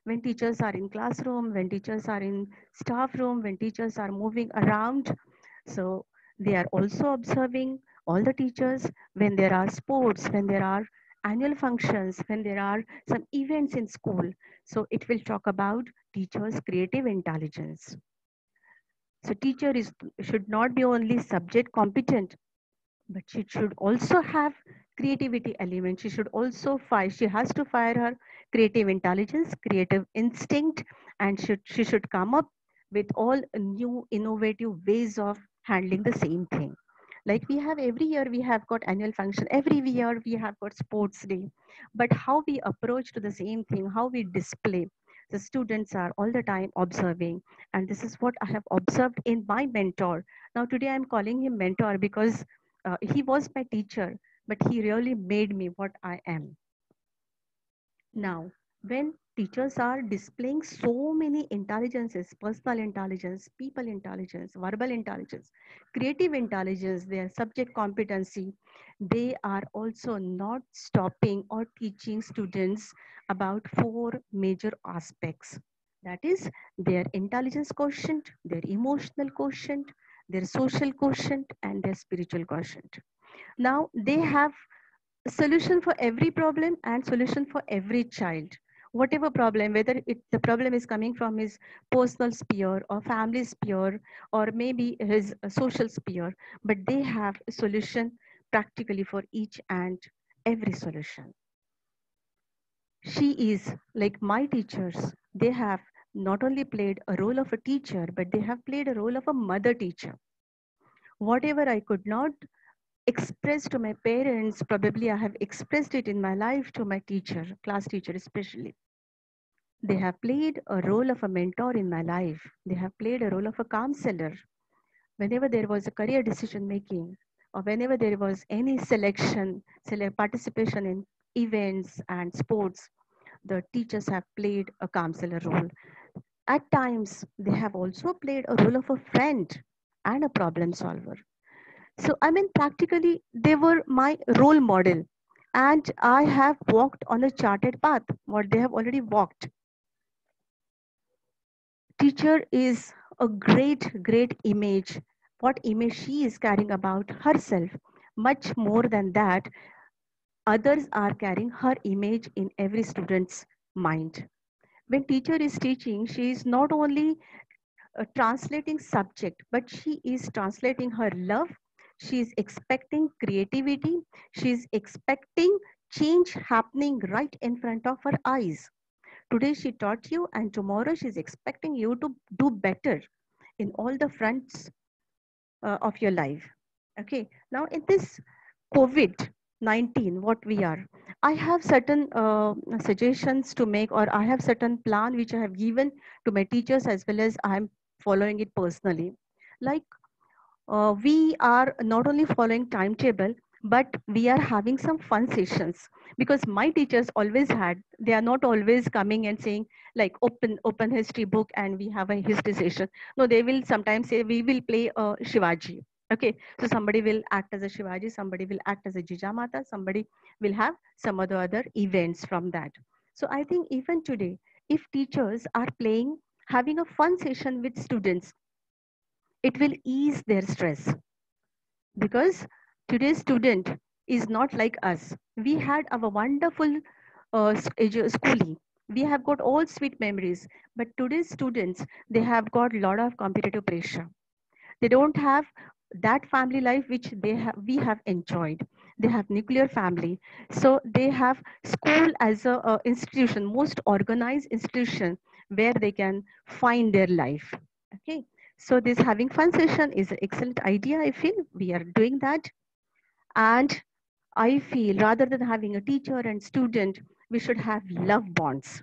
Speaker 5: When teachers are in classroom when teachers are in staff room when teachers are moving around so they are also observing all the teachers when there are sports when there are annual functions when there are some events in school. So it will talk about teachers creative intelligence. So teacher is should not be only subject competent but she should also have creativity element. She should also fire she has to fire her creative intelligence creative instinct and should she should come up with all new innovative ways of handling the same thing. Like we have every year we have got annual function. Every year we have got sports day. But how we approach to the same thing how we display the students are all the time observing. And this is what i have observed in my mentor. Now today i'm calling him mentor because uh, he was my teacher, but he really made me what I am. Now, when teachers are displaying so many intelligences, personal intelligence, people intelligence, verbal intelligence, creative intelligence, their subject competency, they are also not stopping or teaching students about four major aspects. That is their intelligence quotient, their emotional quotient, their social quotient and their spiritual quotient. Now they have solution for every problem and solution for every child. Whatever problem, whether it, the problem is coming from his personal sphere or family sphere or maybe his social sphere, but they have a solution practically for each and every solution. She is like my teachers, they have not only played a role of a teacher, but they have played a role of a mother teacher. Whatever I could not express to my parents, probably I have expressed it in my life to my teacher, class teacher especially. They have played a role of a mentor in my life. They have played a role of a counselor. Whenever there was a career decision making, or whenever there was any selection, select participation in events and sports, the teachers have played a counselor role at times they have also played a role of a friend and a problem solver so i mean practically they were my role model and I have walked on a charted path, what they have already walked. Teacher is a great, great image, what image she is carrying about herself. Much more than that, others are carrying her image in every student's mind. When teacher is teaching, she is not only uh, translating subject, but she is translating her love. She is expecting creativity. She is expecting change happening right in front of her eyes. Today she taught you and tomorrow she's expecting you to do better in all the fronts uh, of your life. Okay, now in this COVID-19, what we are, I have certain uh, suggestions to make or I have certain plan which I have given to my teachers as well as I'm following it personally. Like uh, we are not only following timetable, but we are having some fun sessions. Because my teachers always had they are not always coming and saying like open open history book and we have a history session. No they will sometimes say we will play a shivaji okay so somebody will act as a shivaji somebody will act as a jijamata somebody will have some other other events from that so i think even today if teachers are playing having a fun session with students it will ease their stress because today's student is not like us. We had our wonderful uh, schooling. We have got all sweet memories, but today's students, they have got a lot of competitive pressure. They don't have that family life which they have we have enjoyed. They have nuclear family. So they have school as a, a institution most organized institution where they can find their life. Okay? So this having fun session is an excellent idea i feel. We are doing that. And I feel rather than having a teacher and student, we should have love bonds.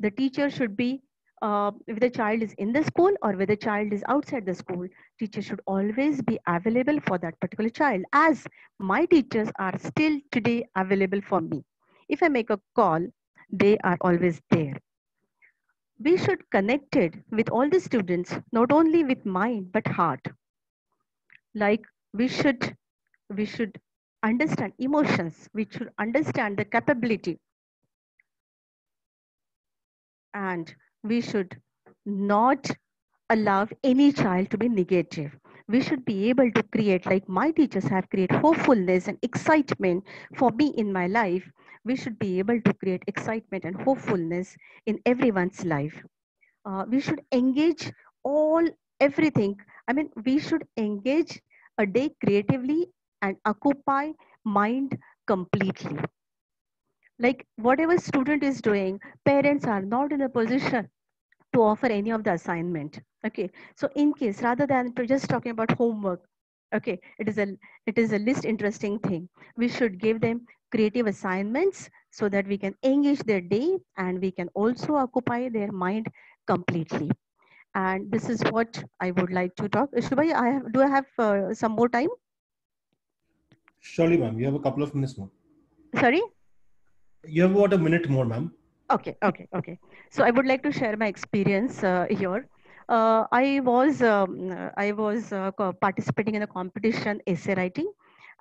Speaker 5: The teacher should be, uh, if the child is in the school or whether the child is outside the school, teacher should always be available for that particular child as my teachers are still today available for me. If I make a call, they are always there. We should connected with all the students, not only with mind, but heart. Like we should we should understand emotions, we should understand the capability. And we should not allow any child to be negative. We should be able to create, like my teachers have created hopefulness and excitement for me in my life. We should be able to create excitement and hopefulness in everyone's life. Uh, we should engage all everything. I mean, we should engage a day creatively and occupy mind completely. Like whatever student is doing, parents are not in a position to offer any of the assignment. Okay, so in case rather than just talking about homework, okay, it is a it is a least interesting thing. We should give them creative assignments so that we can engage their day and we can also occupy their mind completely. And this is what I would like to talk. Shubhayu, I have, do I have uh, some more time?
Speaker 1: Surely, ma'am. You have a couple of minutes more.
Speaker 5: Sorry?
Speaker 1: You have about a minute more, ma'am.
Speaker 5: Okay, okay, okay. So I would like to share my experience uh, here. Uh, I was um, I was uh, participating in a competition essay writing,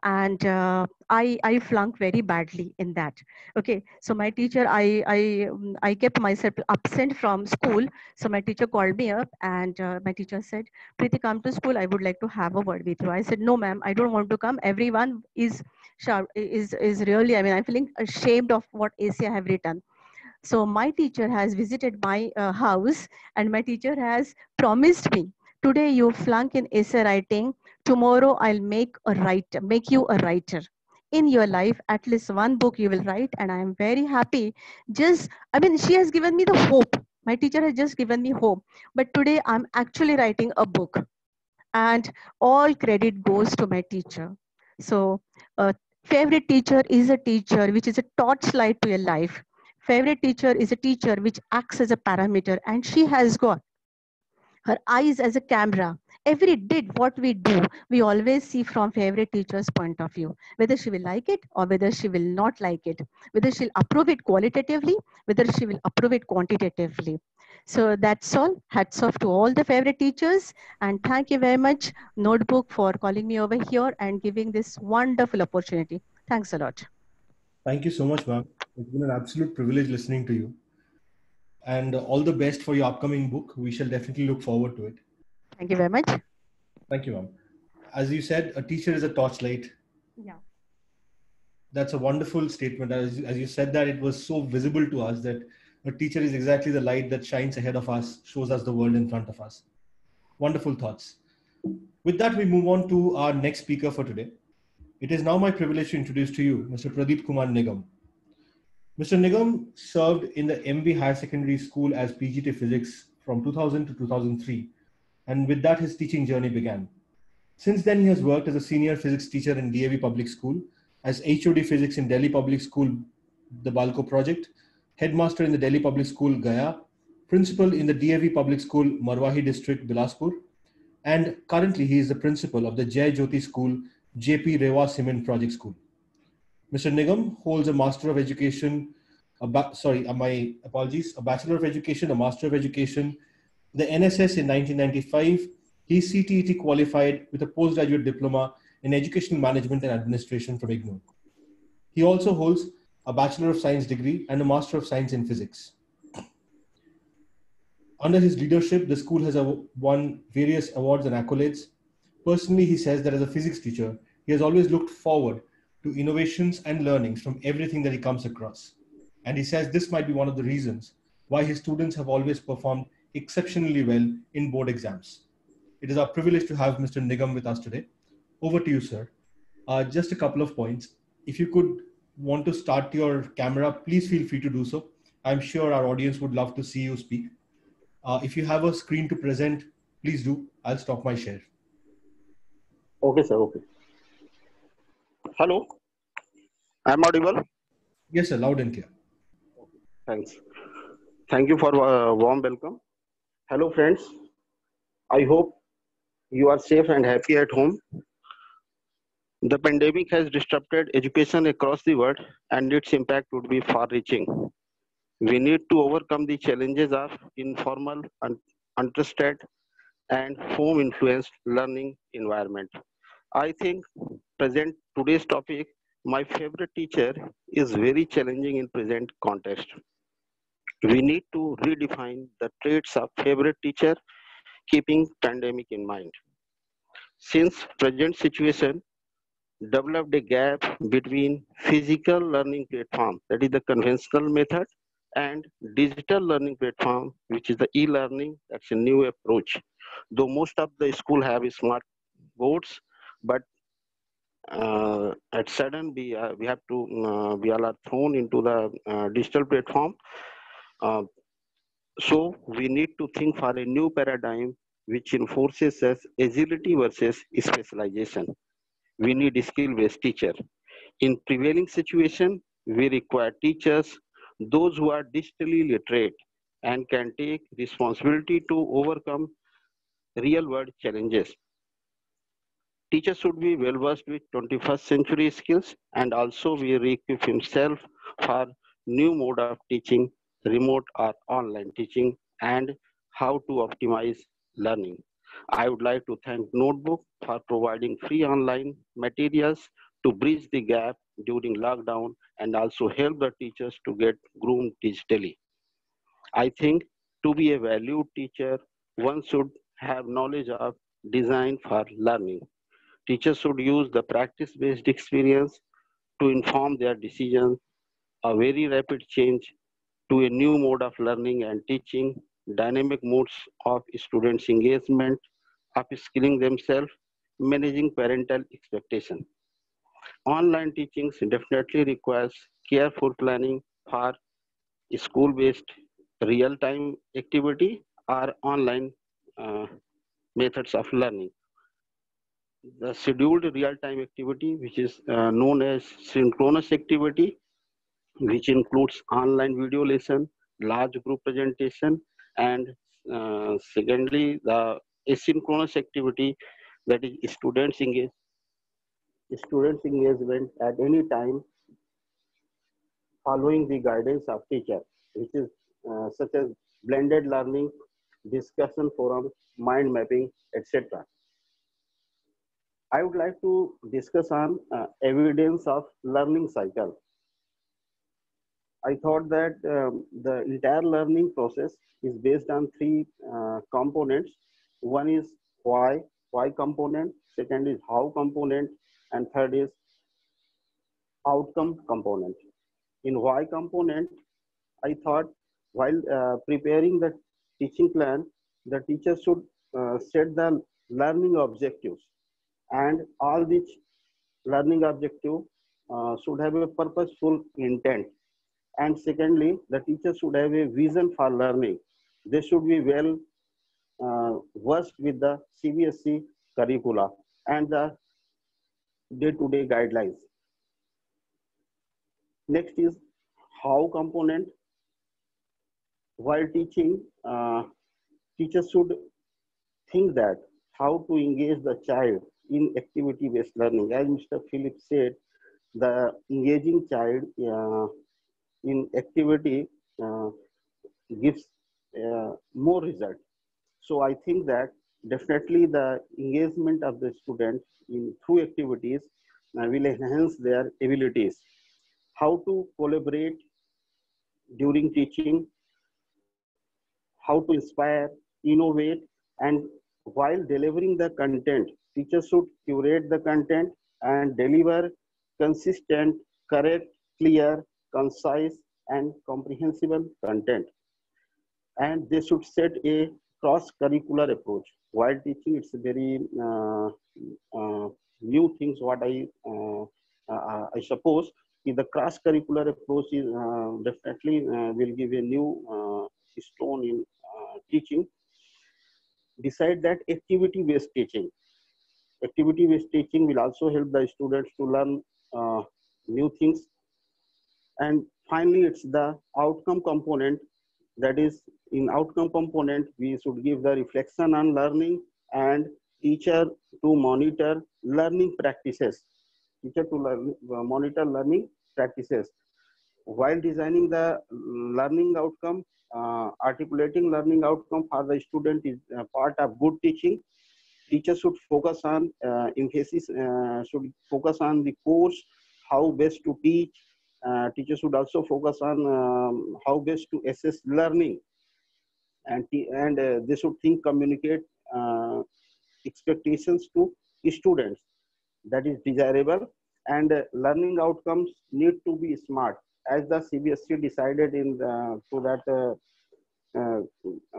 Speaker 5: and uh, I I flunked very badly in that. Okay, so my teacher I I um, I kept myself absent from school. So my teacher called me up, and uh, my teacher said, "Preeti, come to school. I would like to have a word with you." I said, "No, ma'am, I don't want to come. Everyone is is is really. I mean, I'm feeling ashamed of what essay I have written." So my teacher has visited my uh, house, and my teacher has promised me today you flunk in essay writing. Tomorrow i'll make a writer make you a writer. In your life at least one book you will write and i am very happy. Just i mean she has given me the hope. My teacher has just given me hope. But today i'm actually writing a book and all credit goes to my teacher. So uh, favorite teacher is a teacher which is a torchlight to your life favorite teacher is a teacher which acts as a parameter and she has got her eyes as a camera. Every did what we do we always see from favorite teacher's point of view whether she will like it or whether she will not like it whether she'll approve it qualitatively whether she will approve it quantitatively. So that's all. Hats off to all the favorite teachers and thank you very much notebook for calling me over here and giving this wonderful opportunity. Thanks a lot.
Speaker 1: Thank you so much, ma'am. It's been an absolute privilege listening to you. And all the best for your upcoming book. We shall definitely look forward to it.
Speaker 5: Thank you very much.
Speaker 1: Thank you, ma'am. As you said, a teacher is a torchlight.
Speaker 5: Yeah.
Speaker 1: That's a wonderful statement. As, as you said that, it was so visible to us that a teacher is exactly the light that shines ahead of us, shows us the world in front of us. Wonderful thoughts. With that, we move on to our next speaker for today. It is now my privilege to introduce to you Mr. Pradip Kumar Nigam. Mr. Nigam served in the MV Higher Secondary School as PGT Physics from 2000 to 2003, and with that, his teaching journey began. Since then, he has worked as a senior physics teacher in DAV Public School, as HOD Physics in Delhi Public School, the Balco project, headmaster in the Delhi Public School, Gaya, principal in the DAV Public School, Marwahi District, Bilaspur, and currently he is the principal of the Jay Jyoti School, JP Rewa Cement Project School. Mr. Nigam holds a Master of Education, ba- sorry, uh, my apologies, a Bachelor of Education, a Master of Education, the NSS in 1995. He CTET qualified with a postgraduate diploma in Educational Management and Administration from IGNOU. He also holds a Bachelor of Science degree and a Master of Science in Physics. Under his leadership, the school has won various awards and accolades. Personally, he says that as a physics teacher, he has always looked forward to innovations and learnings from everything that he comes across. And he says this might be one of the reasons why his students have always performed exceptionally well in board exams. It is our privilege to have Mr. Nigam with us today. Over to you, sir. Uh, just a couple of points. If you could want to start your camera, please feel free to do so. I'm sure our audience would love to see you speak. Uh, if you have a screen to present, please do. I'll stop my share.
Speaker 7: Okay, sir. Okay. Hello. I'm audible?
Speaker 1: Yes, sir. Loud and clear.
Speaker 7: Thanks. Thank you for uh, warm welcome. Hello, friends. I hope you are safe and happy at home. The pandemic has disrupted education across the world and its impact would be far reaching. We need to overcome the challenges of informal, un untrusted, and home influenced learning environment. I think present today's topic, my favorite teacher is very challenging in present context. We need to redefine the traits of favorite teacher, keeping pandemic in mind. Since present situation developed a gap between physical learning platform, that is the conventional method, and digital learning platform, which is the e-learning, that's a new approach. Though most of the school have smart boards, but uh, at sudden we uh, we have to uh, we all are thrown into the uh, digital platform. Uh, so we need to think for a new paradigm which enforces us agility versus specialization. We need a skill-based teacher. In prevailing situation, we require teachers, those who are digitally literate and can take responsibility to overcome real world challenges teacher should be well versed with 21st century skills and also be re-equip himself for new mode of teaching, remote or online teaching, and how to optimize learning. I would like to thank Notebook for providing free online materials to bridge the gap during lockdown and also help the teachers to get groomed digitally. I think to be a valued teacher, one should have knowledge of design for learning teachers should use the practice-based experience to inform their decisions, a very rapid change to a new mode of learning and teaching, dynamic modes of students' engagement, upskilling themselves, managing parental expectation. Online teachings definitely requires careful planning for school-based real-time activity or online uh, methods of learning the scheduled real-time activity, which is uh, known as synchronous activity, which includes online video lesson, large group presentation, and uh, secondly, the asynchronous activity, that is students engage, students engagement at any time following the guidance of teacher, which is uh, such as blended learning, discussion forum, mind mapping, etc. I would like to discuss on uh, evidence of learning cycle. I thought that um, the entire learning process is based on three uh, components. One is why, why component. Second is how component. And third is outcome component. In why component, I thought while uh, preparing the teaching plan, the teacher should uh, set the learning objectives and all these learning objective uh, should have a purposeful intent. And secondly the teacher should have a vision for learning. They should be well uh, versed with the cbse curricula and the day-to-day guidelines. Next is how component while teaching uh, teachers should think that how to engage the child in activity-based learning. As Mr. Phillips said, the engaging child uh, in activity uh, gives uh, more result. So I think that definitely the engagement of the student in through activities uh, will enhance their abilities. How to collaborate during teaching, how to inspire, innovate, and while delivering the content, teachers should curate the content and deliver consistent, correct, clear, concise, and comprehensible content. And they should set a cross-curricular approach. While teaching, it's very uh, uh, new things. What I uh, uh I suppose the cross-curricular approach is uh, definitely uh, will give a new stone in teaching decide that activity-based teaching. Activity-based teaching will also help the students to learn uh, new things. And finally, it's the outcome component. That is, in outcome component, we should give the reflection on learning and teacher to monitor learning practices. Teacher to learn, uh, monitor learning practices. While designing the learning outcome, uh, articulating learning outcome for the student is part of good teaching. Teachers should focus on uh, emphasis, uh, should focus on the course, how best to teach. Uh, teachers should also focus on um, how best to assess learning. And, and uh, they should think, communicate uh, expectations to students. That is desirable. And learning outcomes need to be smart as the CBSE decided in the, that uh, uh,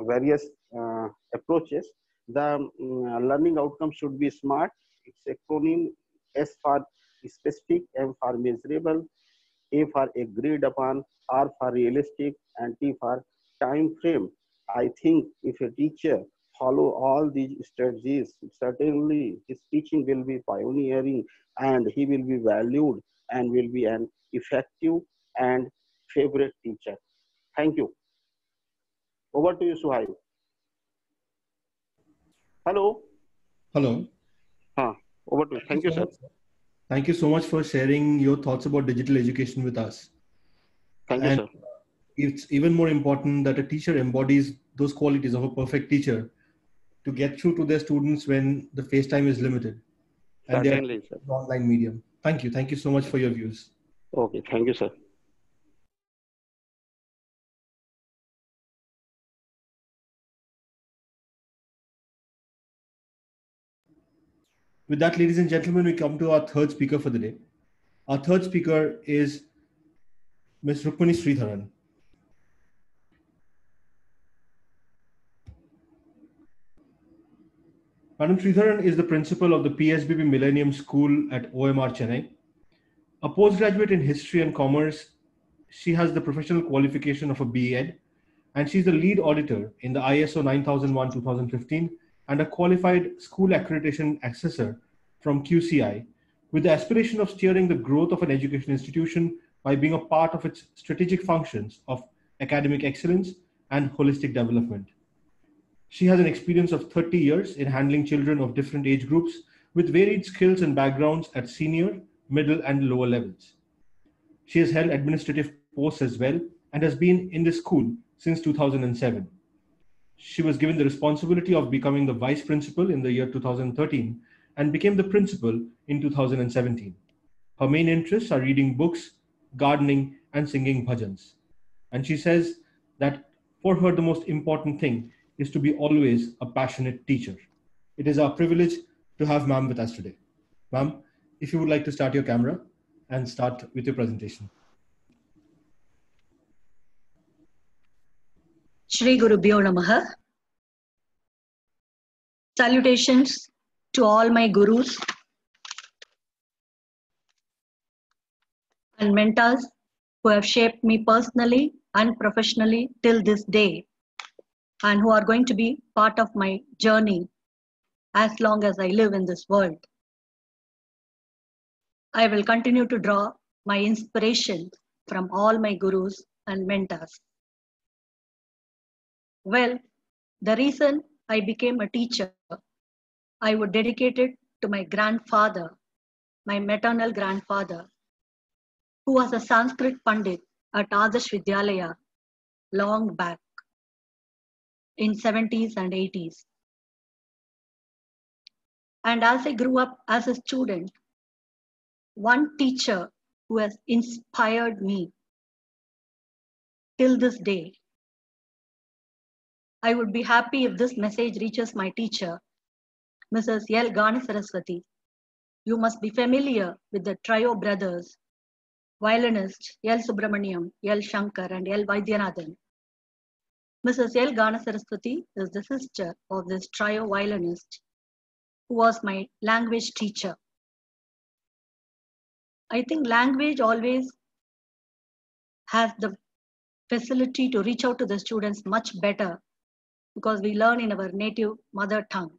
Speaker 7: various uh, approaches, the um, learning outcome should be SMART. Its acronym S for specific, M for measurable, A for agreed upon, R for realistic, and T for time frame. I think if a teacher follow all these strategies, certainly his teaching will be pioneering and he will be valued and will be an effective and favorite teacher. Thank you. Over to you, Suhail. Hello.
Speaker 1: Hello.
Speaker 7: Huh. Over to you. Thank you, sir.
Speaker 1: Thank you so much for sharing your thoughts about digital education with us.
Speaker 7: Thank and you, sir.
Speaker 1: It's even more important that a teacher embodies those qualities of a perfect teacher to get through to their students when the face time is limited and
Speaker 7: Certainly,
Speaker 1: they're online medium. Thank you. Thank you so much for your views.
Speaker 7: Okay. Thank you, sir.
Speaker 1: With that, ladies and gentlemen, we come to our third speaker for the day. Our third speaker is Ms. Rukmani Shreedharan. Madam Shreedharan is the principal of the PSBB Millennium School at OMR Chennai. A postgraduate in history and commerce, she has the professional qualification of a BEd, and she's the lead auditor in the ISO 9001 2015 and a qualified school accreditation assessor from QCI with the aspiration of steering the growth of an education institution by being a part of its strategic functions of academic excellence and holistic development. She has an experience of 30 years in handling children of different age groups with varied skills and backgrounds at senior, middle, and lower levels. She has held administrative posts as well and has been in the school since 2007 she was given the responsibility of becoming the vice principal in the year 2013 and became the principal in 2017. Her main interests are reading books, gardening, and singing bhajans. And she says that for her, the most important thing is to be always a passionate teacher. It is our privilege to have ma'am with us today. Ma'am, if you would like to start your camera and start with your presentation.
Speaker 8: Shri Guru Bhyo Namaha. Salutations to all my gurus and mentors who have shaped me personally and professionally till this day and who are going to be part of my journey as long as I live in this world. I will continue to draw my inspiration from all my gurus and mentors. Well, the reason I became a teacher, I would dedicate it to my grandfather, my maternal grandfather, who was a Sanskrit Pandit at Adarsh Vidyalaya long back in 70s and 80s. And as I grew up as a student, one teacher who has inspired me till this day. I would be happy if this message reaches my teacher, Mrs. L. Saraswati. You must be familiar with the trio brothers, violinist L. Subramaniam, L. Shankar, and L. Vaidyanathan. Mrs. L. Gana Saraswati is the sister of this trio violinist who was my language teacher. I think language always has the facility to reach out to the students much better because we learn in our native mother tongue.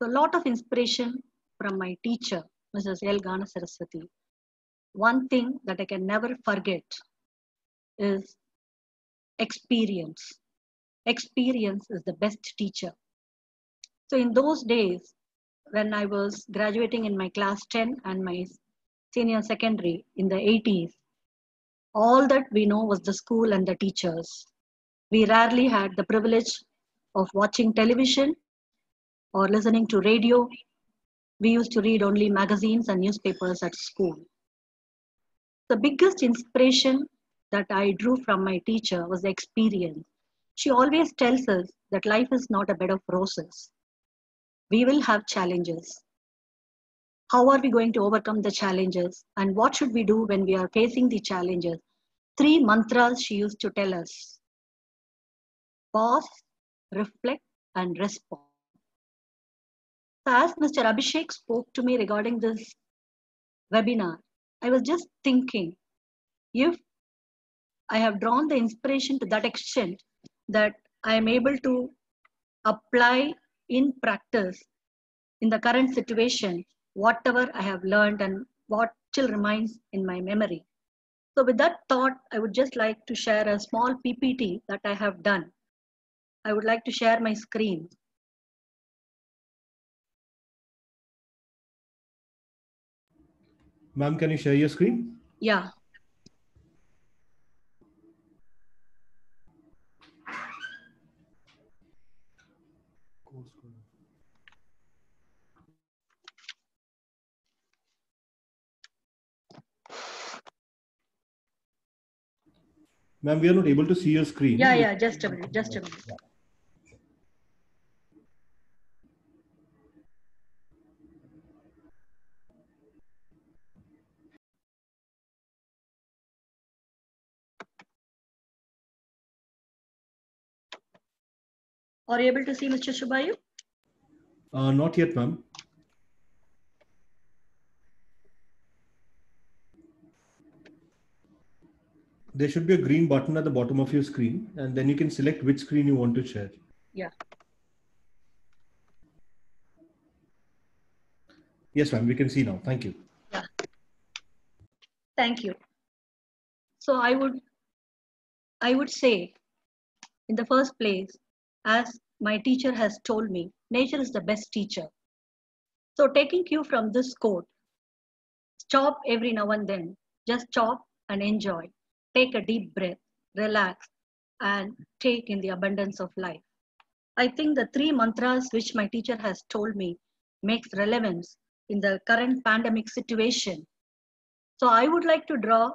Speaker 8: So a lot of inspiration from my teacher, Mrs. L. Gana Saraswati. One thing that I can never forget is experience. Experience is the best teacher. So in those days, when I was graduating in my class 10 and my senior secondary in the 80s, all that we know was the school and the teachers. We rarely had the privilege of watching television or listening to radio. We used to read only magazines and newspapers at school. The biggest inspiration that I drew from my teacher was the experience. She always tells us that life is not a bed of roses. We will have challenges. How are we going to overcome the challenges? And what should we do when we are facing the challenges? Three mantras she used to tell us pause, reflect, and respond. So as Mr. Abhishek spoke to me regarding this webinar, I was just thinking if I have drawn the inspiration to that extent that I am able to apply in practice in the current situation whatever I have learned and what still remains in my memory. So with that thought, I would just like to share a small PPT that I have done. I would like to share my screen.
Speaker 1: Ma'am, can you share your screen?
Speaker 8: Yeah.
Speaker 1: Ma'am, we are not able to see your screen.
Speaker 8: Yeah, yeah, just a minute, just a minute. Are you able to see Mr. Shubhayu?
Speaker 1: Uh, not yet, ma'am. There should be a green button at the bottom of your screen, and then you can select which screen you want to share.
Speaker 8: Yeah.
Speaker 1: Yes, ma'am, we can see now. Thank you.
Speaker 8: Yeah. Thank you. So I would, I would say, in the first place, as my teacher has told me, nature is the best teacher. So taking cue from this quote, stop every now and then, just stop and enjoy. Take a deep breath, relax, and take in the abundance of life. I think the three mantras which my teacher has told me makes relevance in the current pandemic situation. So I would like to draw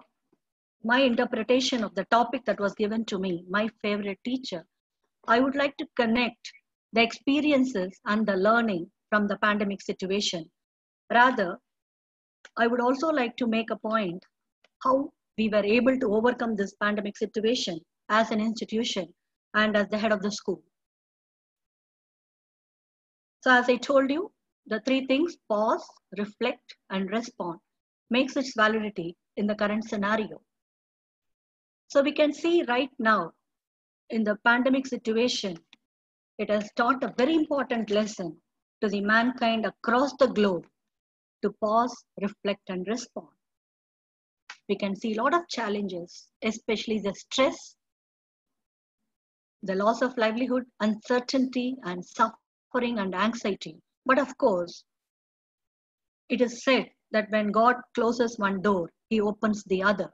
Speaker 8: my interpretation of the topic that was given to me, my favorite teacher, I would like to connect the experiences and the learning from the pandemic situation. Rather, I would also like to make a point how we were able to overcome this pandemic situation as an institution and as the head of the school. So as I told you, the three things, pause, reflect, and respond, makes its validity in the current scenario. So we can see right now in the pandemic situation, it has taught a very important lesson to the mankind across the globe to pause, reflect, and respond. We can see a lot of challenges, especially the stress, the loss of livelihood, uncertainty, and suffering and anxiety. But of course, it is said that when God closes one door, he opens the other.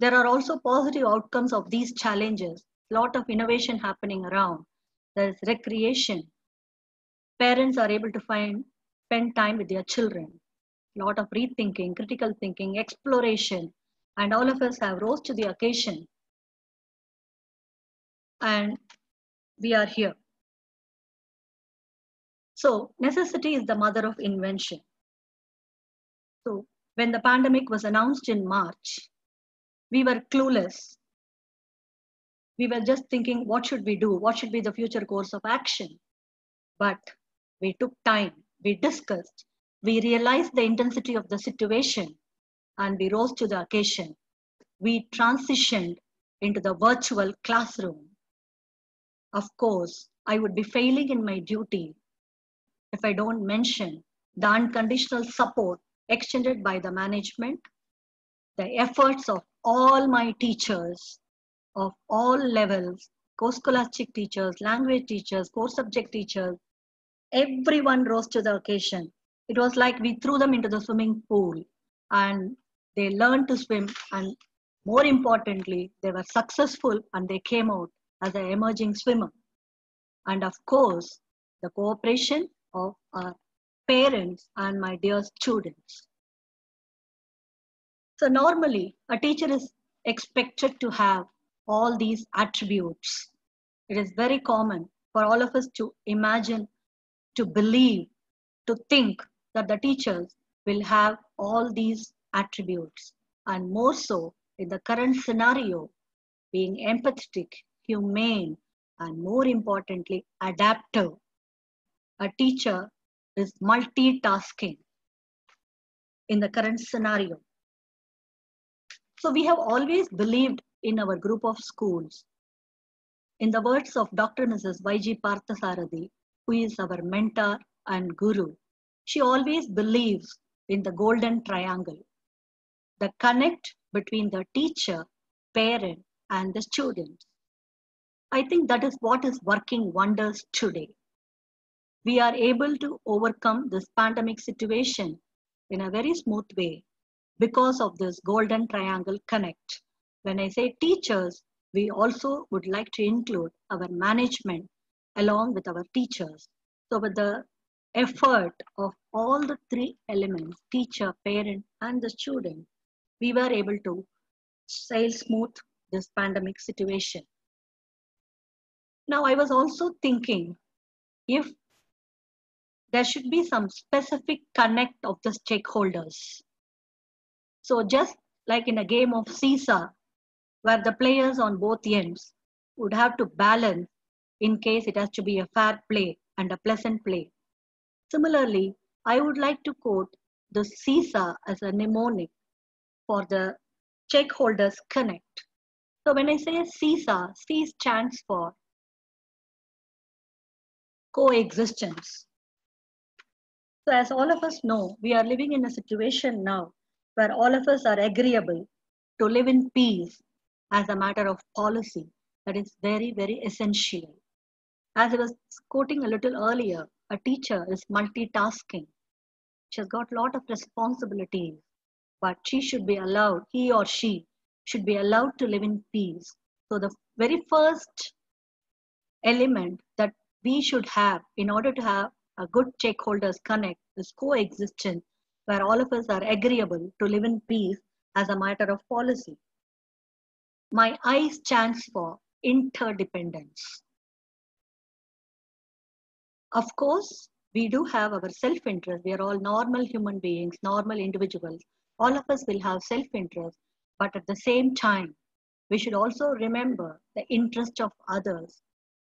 Speaker 8: There are also positive outcomes of these challenges. A lot of innovation happening around. There's recreation. Parents are able to find spend time with their children. A lot of rethinking, critical thinking, exploration, and all of us have rose to the occasion. And we are here. So necessity is the mother of invention. So when the pandemic was announced in March, we were clueless. We were just thinking, what should we do? What should be the future course of action? But we took time, we discussed, we realized the intensity of the situation, and we rose to the occasion. We transitioned into the virtual classroom. Of course, I would be failing in my duty if I don't mention the unconditional support extended by the management, the efforts of all my teachers of all levels, co-scholastic teachers, language teachers, core subject teachers, everyone rose to the occasion. It was like we threw them into the swimming pool and they learned to swim and more importantly, they were successful and they came out as an emerging swimmer. And of course, the cooperation of our parents and my dear students. So normally a teacher is expected to have all these attributes. It is very common for all of us to imagine, to believe, to think that the teachers will have all these attributes and more so in the current scenario, being empathetic, humane, and more importantly, adaptive. A teacher is multitasking in the current scenario. So we have always believed in our group of schools. In the words of Dr. Mrs. Y.G. Parthasarathy, who is our mentor and guru, she always believes in the golden triangle, the connect between the teacher, parent, and the student. I think that is what is working wonders today we are able to overcome this pandemic situation in a very smooth way because of this golden triangle connect. When I say teachers, we also would like to include our management along with our teachers. So with the effort of all the three elements, teacher, parent, and the student, we were able to sail smooth this pandemic situation. Now I was also thinking if there should be some specific connect of the stakeholders. So just like in a game of seesaw, where the players on both ends would have to balance in case it has to be a fair play and a pleasant play. Similarly, I would like to quote the CISA as a mnemonic for the stakeholders connect. So when I say CISA, C stands for coexistence. So as all of us know, we are living in a situation now where all of us are agreeable to live in peace as a matter of policy that is very, very essential. As I was quoting a little earlier, a teacher is multitasking. She has got a lot of responsibilities, but she should be allowed, he or she should be allowed to live in peace. So the very first element that we should have in order to have a good stakeholders connect is coexistence where all of us are agreeable to live in peace as a matter of policy. My I stands for interdependence. Of course, we do have our self interest. We are all normal human beings, normal individuals. All of us will have self interest, but at the same time, we should also remember the interest of others.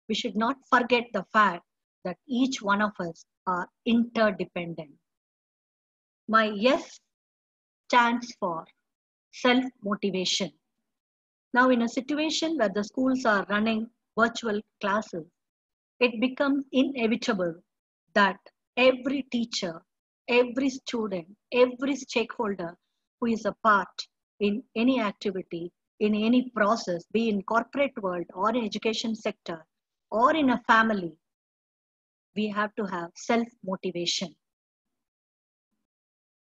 Speaker 8: We should not forget the fact that each one of us are interdependent. My yes stands for self motivation. Now, in a situation where the schools are running virtual classes, it becomes inevitable that every teacher, every student, every stakeholder who is a part in any activity, in any process, be in corporate world or in education sector or in a family, we have to have self-motivation.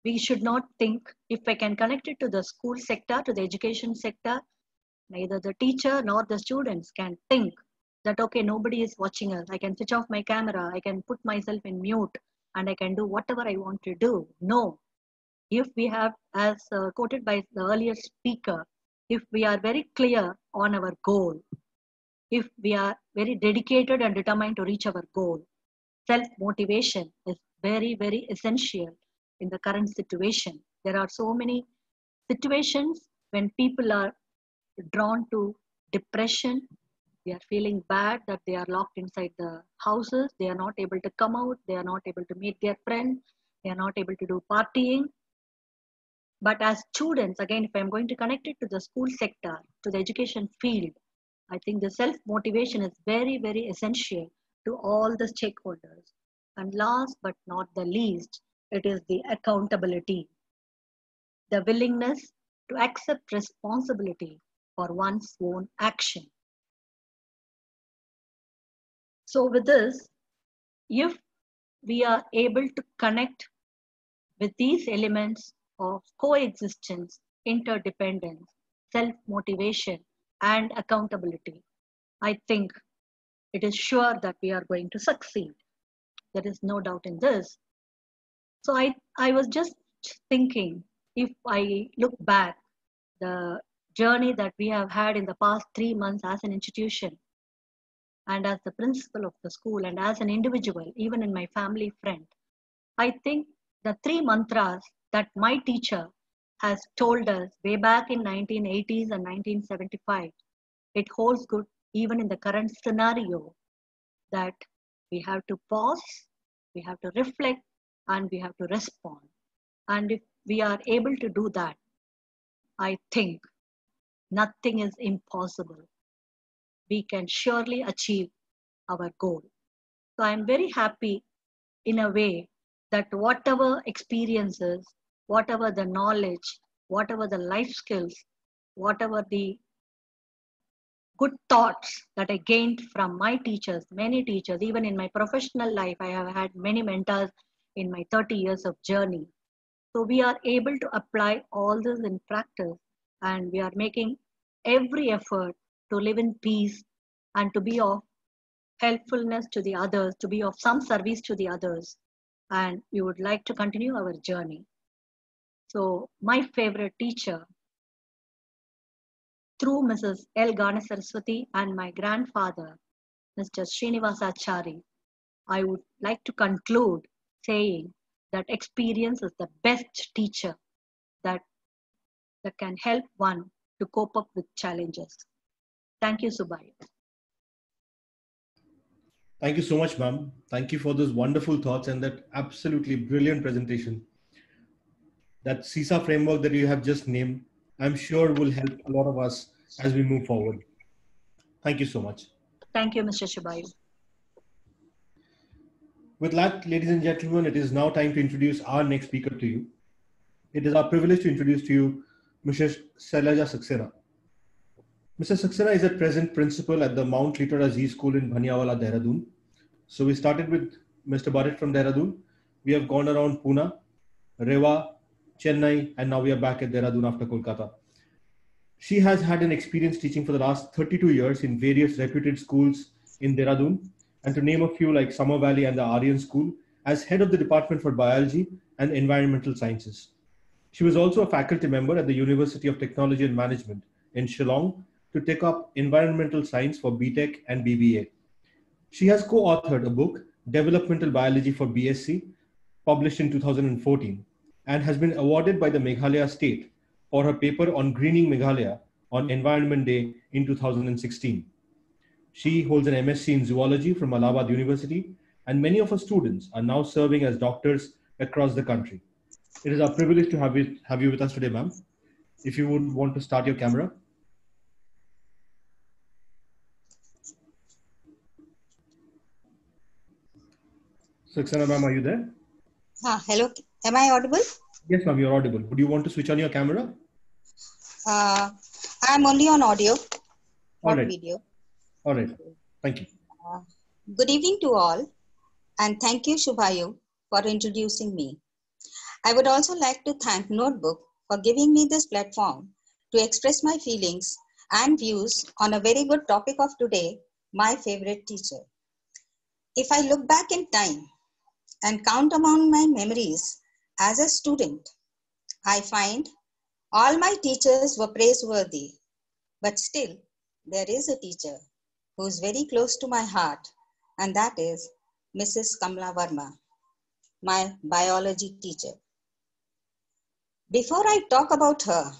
Speaker 8: We should not think if I can connect it to the school sector, to the education sector, neither the teacher nor the students can think that, okay, nobody is watching us. I can switch off my camera. I can put myself in mute and I can do whatever I want to do. No. If we have, as uh, quoted by the earlier speaker, if we are very clear on our goal, if we are very dedicated and determined to reach our goal, self motivation is very, very essential in the current situation. There are so many situations when people are drawn to depression. They are feeling bad that they are locked inside the houses. They are not able to come out. They are not able to meet their friends. They are not able to do partying. But as students, again, if I'm going to connect it to the school sector, to the education field, I think the self motivation is very, very essential to all the stakeholders. And last but not the least, it is the accountability, the willingness to accept responsibility for one's own action. So, with this, if we are able to connect with these elements of coexistence, interdependence, self motivation, and accountability, I think it is sure that we are going to succeed. There is no doubt in this. So I, I was just thinking if I look back, the journey that we have had in the past three months as an institution and as the principal of the school and as an individual, even in my family friend, I think the three mantras that my teacher has told us way back in 1980s and 1975, it holds good even in the current scenario that we have to pause, we have to reflect, and we have to respond. And if we are able to do that, I think nothing is impossible. We can surely achieve our goal. So I'm very happy in a way that whatever experiences, whatever the knowledge, whatever the life skills, whatever the good thoughts that I gained from my teachers, many teachers, even in my professional life, I have had many mentors in my 30 years of journey. So we are able to apply all this in practice and we are making every effort to live in peace and to be of helpfulness to the others, to be of some service to the others. And we would like to continue our journey. So my favorite teacher through Mrs. L. Saraswati and my grandfather, Mr. Srinivasachari, I would like to conclude saying that experience is the best teacher that, that can help one to cope up with challenges. Thank you, Shubhayu.
Speaker 1: Thank you so much, ma'am. Thank you for those wonderful thoughts and that absolutely brilliant presentation. That CISA framework that you have just named, I'm sure will help a lot of us as we move forward. Thank you so much.
Speaker 8: Thank you, Mr. Shubhayu.
Speaker 1: With that, ladies and gentlemen, it is now time to introduce our next speaker to you. It is our privilege to introduce to you Mrs. Shailja Saxena. Mr. Saxena is at present principal at the Mount Litera Zee School in Bhaniyawala, Dehradun. So we started with Mr. Burrett from Dehradun. We have gone around Pune, Rewa, Chennai, and now we are back at Dehradun after Kolkata. She has had an experience teaching for the last 32 years in various reputed schools in Dehradun, and to name a few like Summer Valley and the Aryan School, as head of the Department for Biology and Environmental Sciences. She was also a faculty member at the University of Technology and Management in Shillong to take up environmental science for BTech and BBA. She has co-authored a book, Developmental Biology for BSc, published in 2014, and has been awarded by the Meghalaya state for her paper on greening Meghalaya on Environment Day in 2016. She holds an MSc in zoology from Allahabad University, and many of her students are now serving as doctors across the country. It is our privilege to have you, have you with us today, ma'am. If you would want to start your camera. Saxena ma'am, are you there?
Speaker 9: Ah, hello. Am I audible?
Speaker 1: Yes, ma'am, you're audible. Would you want to switch on your camera?
Speaker 9: Uh, I'm only on audio,
Speaker 1: All
Speaker 9: not
Speaker 1: right.
Speaker 9: video.
Speaker 1: All right. Thank you.
Speaker 9: Uh, good evening to all, and thank you, Shubhayu, for introducing me. I would also like to thank Notebook for giving me this platform to express my feelings and views on a very good topic of today, my favorite teacher. If I look back in time and count among my memories as a student, I find all my teachers were praiseworthy, but still, there is a teacher who is very close to my heart, and that is Mrs. Kamla Verma, my biology teacher. Before I talk about her,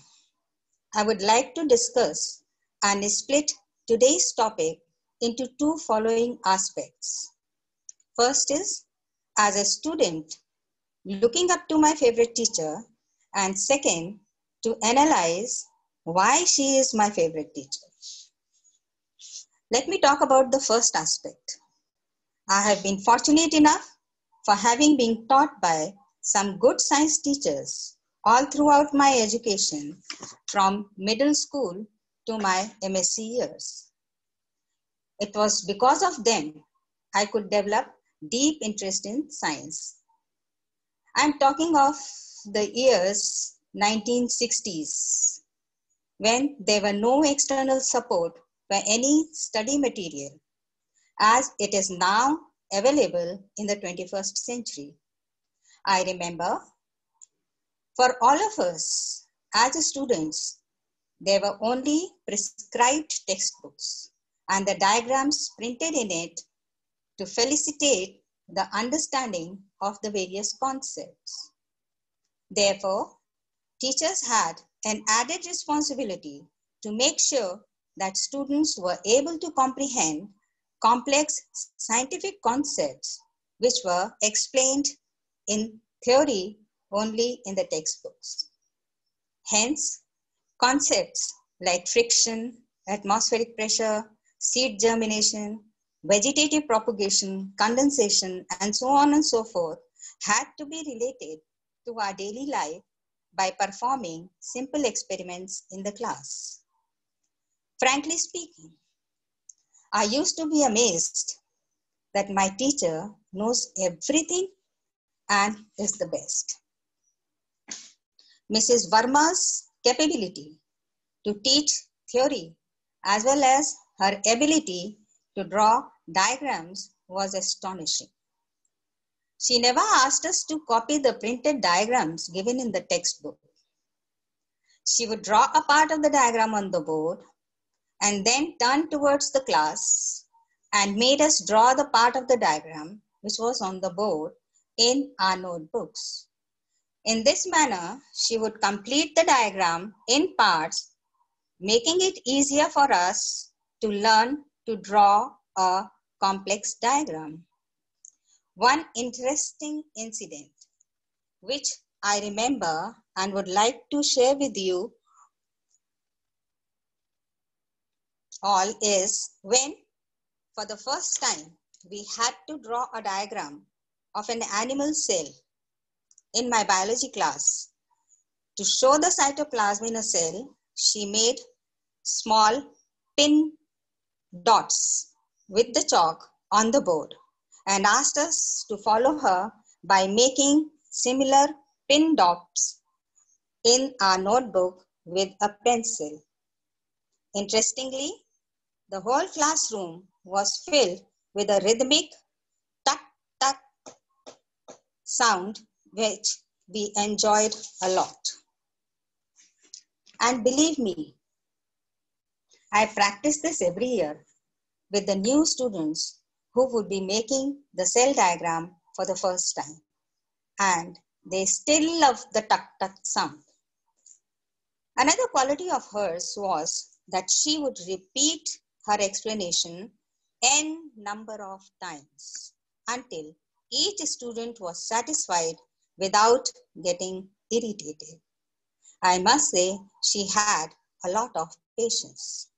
Speaker 9: I would like to discuss and split today's topic into two following aspects. First is as a student, looking up to my favorite teacher, and second, to analyze why she is my favorite teacher. Let me talk about the first aspect. I have been fortunate enough for having been taught by some good science teachers all throughout my education from middle school to my MSc years. It was because of them I could develop deep interest in science. I'm talking of the years 1960s when there were no external support for any study material as it is now available in the 21st century. I remember for all of us as students, there were only prescribed textbooks and the diagrams printed in it to felicitate the understanding of the various concepts. Therefore, teachers had an added responsibility to make sure that students were able to comprehend complex scientific concepts which were explained in theory only in the textbooks. Hence, concepts like friction, atmospheric pressure, seed germination, vegetative propagation, condensation, and so on and so forth had to be related to our daily life by performing simple experiments in the class. Frankly speaking, I used to be amazed that my teacher knows everything and is the best. Mrs. Verma's capability to teach theory as well as her ability to draw diagrams was astonishing. She never asked us to copy the printed diagrams given in the textbook. She would draw a part of the diagram on the board and then turn towards the class and made us draw the part of the diagram which was on the board in our notebooks. In this manner, she would complete the diagram in parts, making it easier for us to learn to draw a complex diagram. One interesting incident, which I remember and would like to share with you all is when, for the first time, we had to draw a diagram of an animal cell in my biology class. To show the cytoplasm in a cell, she made small pin dots with the chalk on the board and asked us to follow her by making similar pin dots in our notebook with a pencil. Interestingly, the whole classroom was filled with a rhythmic tuck tuck sound which we enjoyed a lot. And believe me, I practice this every year with the new students who would be making the cell diagram for the first time. And they still love the tuck tuck sound. Another quality of hers was that she would repeat her explanation n number of times until each student was satisfied without getting irritated. I must say she had a lot of patience.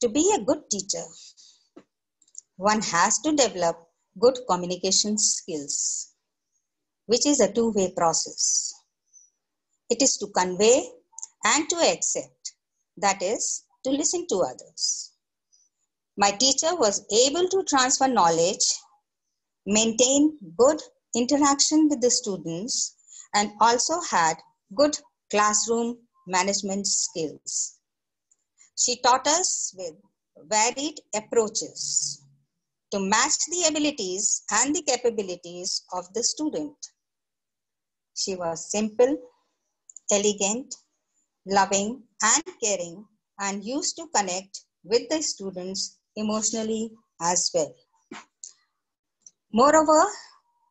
Speaker 9: To be a good teacher, one has to develop good communication skills, which is a two-way process. It is to convey and to accept, that is, to listen to others. My teacher was able to transfer knowledge, maintain good interaction with the students, and also had good classroom management skills. She taught us with varied approaches to match the abilities and the capabilities of the student. She was simple, elegant, loving, and caring, and used to connect with the students emotionally as well. Moreover,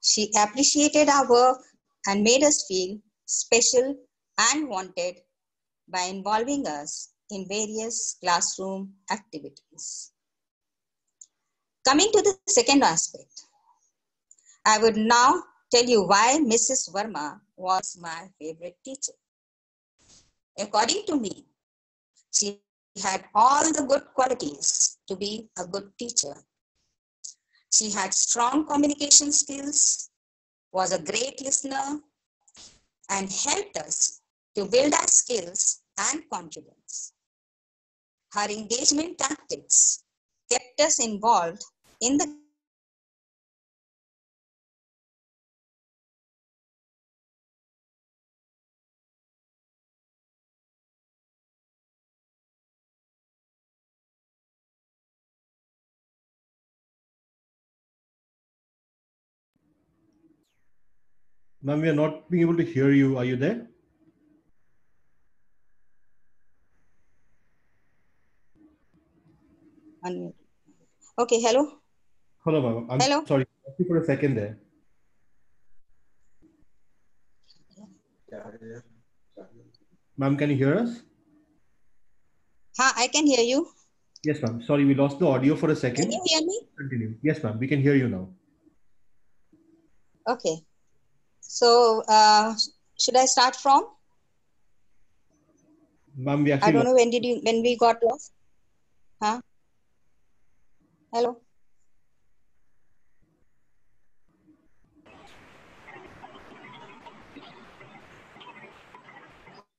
Speaker 9: she appreciated our work and made us feel special and wanted by involving us in various classroom activities. Coming to the second aspect, I would now tell you why Mrs. Verma was my favorite teacher. According to me, she had all the good qualities to be a good teacher. She had strong communication skills, was a great listener, and helped us to build our skills and confidence. Her engagement tactics kept us involved in the
Speaker 1: Ma'am, we are not being able to hear you. Are you there?
Speaker 9: Unmute. Okay, hello.
Speaker 1: Hello, ma'am. I'm
Speaker 9: Hello.
Speaker 1: sorry. For a second there. Ma'am, can you hear us?
Speaker 9: Ha, I can hear you.
Speaker 1: Yes, ma'am. Sorry, we lost the audio for a second.
Speaker 9: Can you hear me?
Speaker 1: Continue. Yes, ma'am. We can hear you now.
Speaker 9: Okay. So, uh, should I start from?
Speaker 1: Ma'am, we
Speaker 9: I don't know when did you when we got lost. Huh? Hello.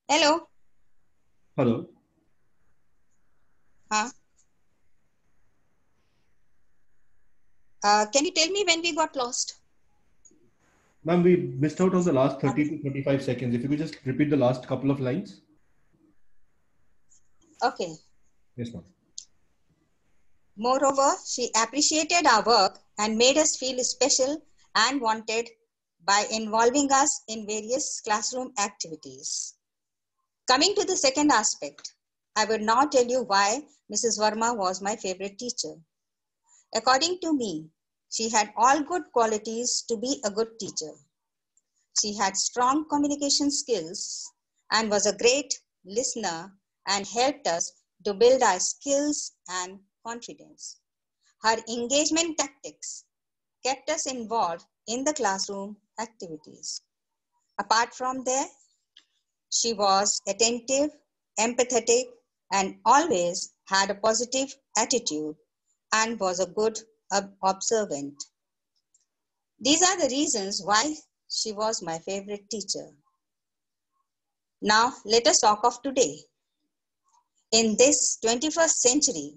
Speaker 9: Hello.
Speaker 1: Hello.
Speaker 9: Huh? Uh, can you tell me when we got lost?
Speaker 1: Ma'am, we missed out on the last 30 to 35 seconds. If you could just repeat the last couple of lines.
Speaker 9: Okay.
Speaker 1: Yes, ma'am.
Speaker 9: Moreover, she appreciated our work and made us feel special and wanted by involving us in various classroom activities. Coming to the second aspect, I will now tell you why Mrs. Verma was my favorite teacher. According to me, she had all good qualities to be a good teacher. She had strong communication skills and was a great listener and helped us to build our skills and confidence. Her engagement tactics kept us involved in the classroom activities. Apart from there, she was attentive, empathetic, and always had a positive attitude and was a good observant. These are the reasons why she was my favorite teacher. Now, let us talk of today. In this 21st century,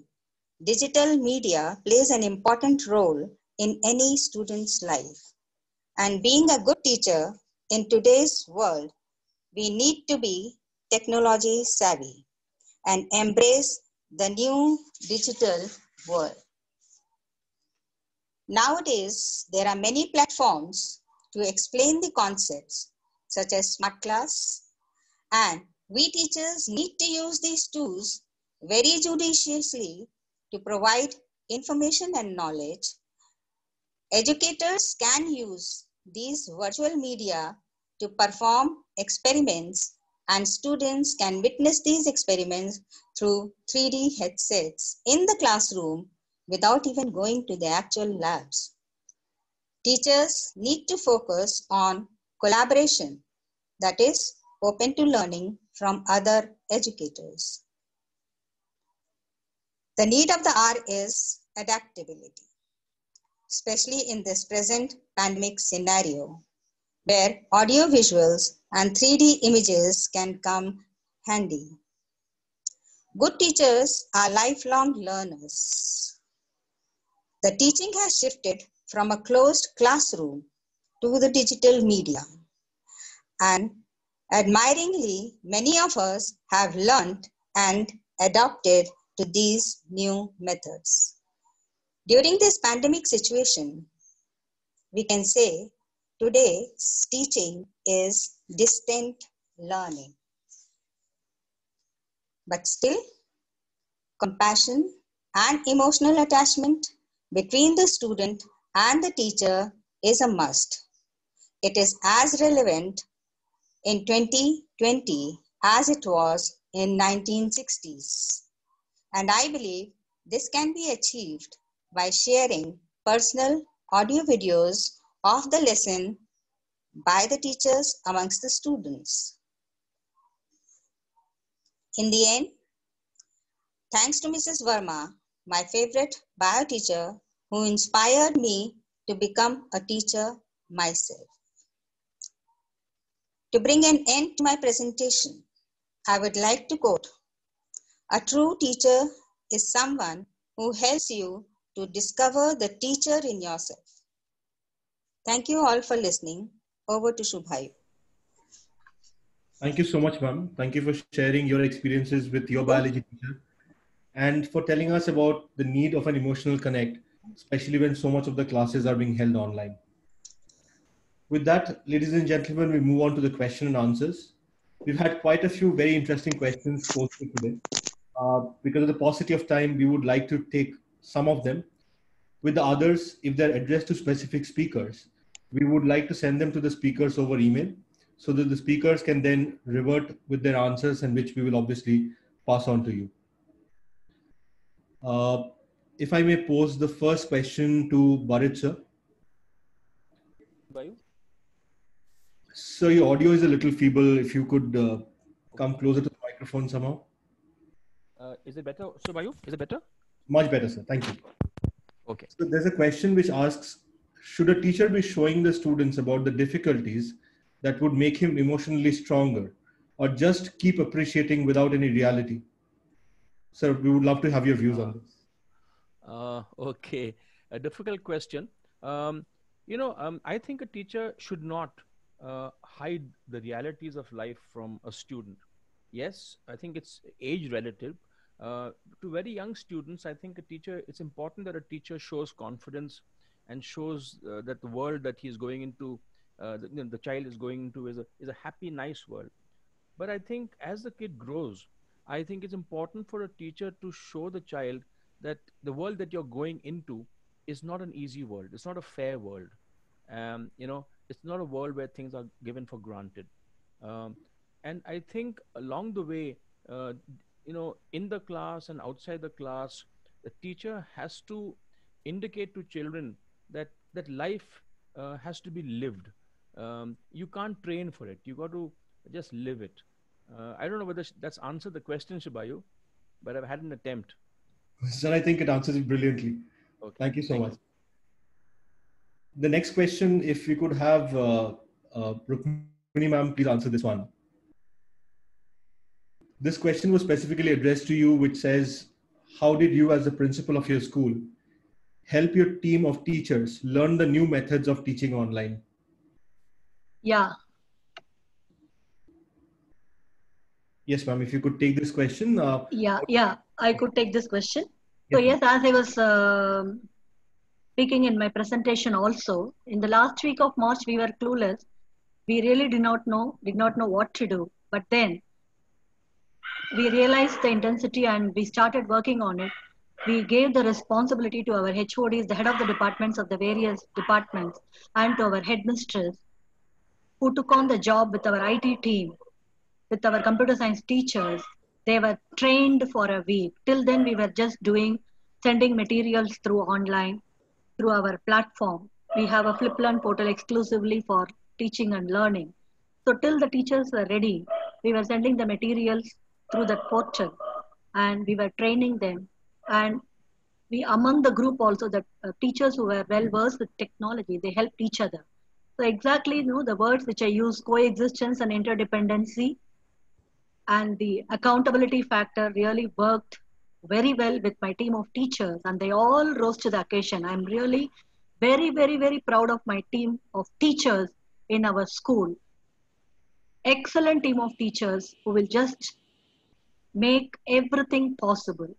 Speaker 9: digital media plays an important role in any student's life. And being a good teacher in today's world, we need to be technology savvy and embrace the new digital world. Nowadays, there are many platforms to explain the concepts such as smart class and we teachers need to use these tools very judiciously to provide information and knowledge, educators can use these virtual media to perform experiments and students can witness these experiments through 3D headsets in the classroom without even going to the actual labs. Teachers need to focus on collaboration, that is, open to learning from other educators. The need of the hour is adaptability, especially in this present pandemic scenario, where audio visuals and 3D images can come handy. Good teachers are lifelong learners. The teaching has shifted from a closed classroom to the digital media. And admiringly, many of us have learned and adopted to these new methods. During this pandemic situation, we can say today's teaching is distant learning. But still, compassion and emotional attachment between the student and the teacher is a must. It is as relevant in 2020 as it was in 1960s. And I believe this can be achieved by sharing personal audio videos of the lesson by the teachers amongst the students. In the end, thanks to Mrs. Verma, my favorite bio teacher who inspired me to become a teacher myself. To bring an end to my presentation, I would like to quote a true teacher is someone who helps you to discover the teacher in yourself. Thank you all for listening. Over to Shubhayu.
Speaker 1: Thank you so much, ma'am. Thank you for sharing your experiences with your biology teacher and for telling us about the need of an emotional connect, especially when so much of the classes are being held online. With that, ladies and gentlemen, we move on to the question and answers. We've had quite a few very interesting questions posted today. Uh, because of the paucity of time, we would like to take some of them. With the others, if they're addressed to specific speakers, we would like to send them to the speakers over email so that the speakers can then revert with their answers and which we will obviously pass on to you. Uh, if I may pose the first question to Burrett sir.
Speaker 2: Bayu?
Speaker 1: So your audio is a little feeble. If you could uh, come closer to the microphone somehow.
Speaker 2: Uh, is it better? So, Bayu, is it better?
Speaker 1: Much better, sir. Thank you.
Speaker 2: Okay.
Speaker 1: So there's a question which asks, should a teacher be showing the students about the difficulties that would make him emotionally stronger or just keep appreciating without any reality? Sir, we would love to have your views on this.
Speaker 2: Uh, (laughs) okay, a difficult question. Um, you know, um, I think a teacher should not uh, hide the realities of life from a student. Yes, I think it's age relative. Uh, to very young students, I think a teacher, it's important that a teacher shows confidence and shows uh, that the world that he's going into, uh, the, you know, the child is going into is a, is a happy, nice world. But I think as the kid grows, I think it's important for a teacher to show the child that the world that you're going into is not an easy world. It's not a fair world. Um, you know, it's not a world where things are given for granted. Um, and I think along the way, uh, you know, in the class and outside the class, the teacher has to indicate to children that that life uh, has to be lived. Um, you can't train for it. You got to just live it. Uh, I don't know whether that's answered the question, Shubhayu, but I've had an attempt.
Speaker 1: Sir, I think it answers it brilliantly.
Speaker 2: Okay.
Speaker 1: Thank you so
Speaker 2: Thank
Speaker 1: much. The next question, if we could have uh, uh, Rukmani ma'am, please answer this one. This question was specifically addressed to you, which says, how did you as the principal of your school help your team of teachers learn the new methods of teaching online?
Speaker 8: Yeah,
Speaker 1: Yes, ma'am, if you could take this question. Uh,
Speaker 8: yeah, yeah. I could take this question. So yes, as I was um speaking in my presentation also, in the last week of March, we were clueless. We really did not know, did not know what to do. But then, we realized the intensity and we started working on it, we gave the responsibility to our HODs, the head of the departments of the various departments, and to our headmistress, who took on the job with our IT team, with our computer science teachers. They were trained for a week. Till then, we were just doing sending materials through online, through our platform. We have a FlipLearn portal exclusively for teaching and learning. So till the teachers were ready, we were sending the materials through that portal and we were training them. And we, among the group also, the uh, teachers who were well versed with technology, they helped each other. So exactly, you know, the words which I use, coexistence and interdependency, and the accountability factor really worked very well with my team of teachers, and they all rose to the occasion. I'm really very, very, very proud of my team of teachers in our school. Excellent team of teachers who will just make everything possible.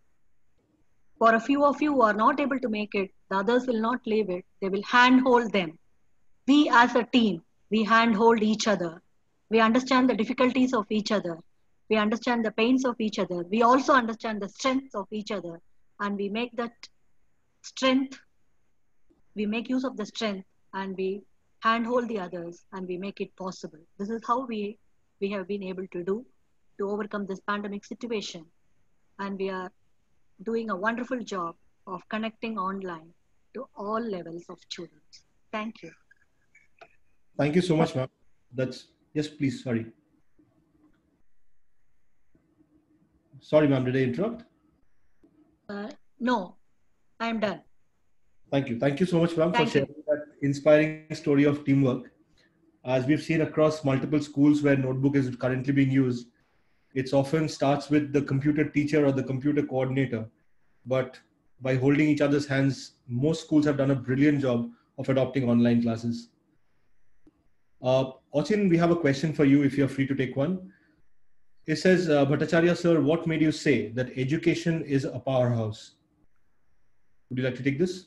Speaker 8: For a few of you who are not able to make it, the others will not leave it. They will handhold them. We as a team, we handhold each other. We understand the difficulties of each other. We understand the pains of each other. We also understand the strengths of each other. And we make that strength, we make use of the strength and we handhold the others and we make it possible. This is how we, we have been able to do to overcome this pandemic situation. And we are doing a wonderful job of connecting online to all levels of students. Thank you.
Speaker 1: Thank you so much, ma'am. That's yes, please. Sorry. Sorry, ma'am. Did I interrupt?
Speaker 8: Uh, no, I'm done.
Speaker 1: Thank you. Thank you so much, ma'am, for
Speaker 8: Thank you.
Speaker 1: sharing that inspiring story of teamwork. As we've seen across multiple schools where notebook is currently being used, it often starts with the computer teacher or the computer coordinator. But by holding each other's hands, most schools have done a brilliant job of adopting online classes. Uh, Achin, we have a question for you if you're free to take one. It says, uh, Bhattacharyya sir, what made you say that education is a powerhouse? Would you like to take this?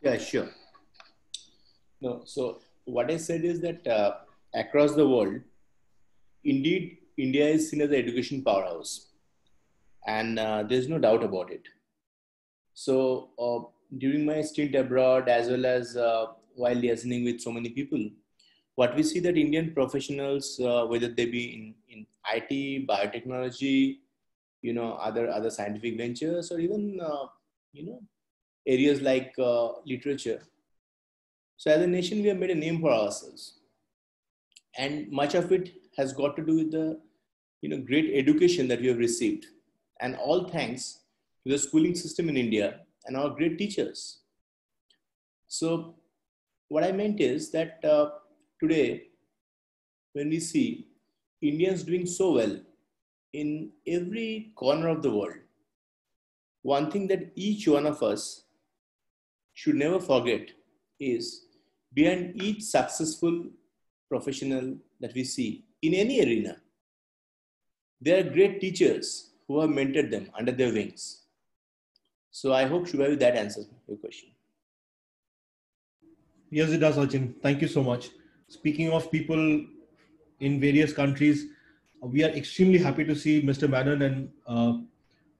Speaker 3: Yeah, sure. No, so what I said is that uh, across the world, indeed, India is seen as an education powerhouse, and uh, there's no doubt about it. So uh, during my stint abroad, as well as uh, while liaising with so many people, what we see that Indian professionals, uh, whether they be in, in IT, biotechnology, you know, other other scientific ventures, or even uh, you know areas like uh, literature. So as a nation, we have made a name for ourselves, and much of it has got to do with the you know great education that we have received, and all thanks to the schooling system in India and our great teachers. So what I meant is that uh, today, when we see Indians doing so well in every corner of the world, one thing that each one of us should never forget is behind each successful professional that we see in any arena, there are great teachers who have mentored them under their wings. So I hope Shubhayu that answers your question.
Speaker 1: Yes, it does, Achin. Thank you so much. Speaking of people in various countries, we are extremely happy to see Mr. Madden and uh,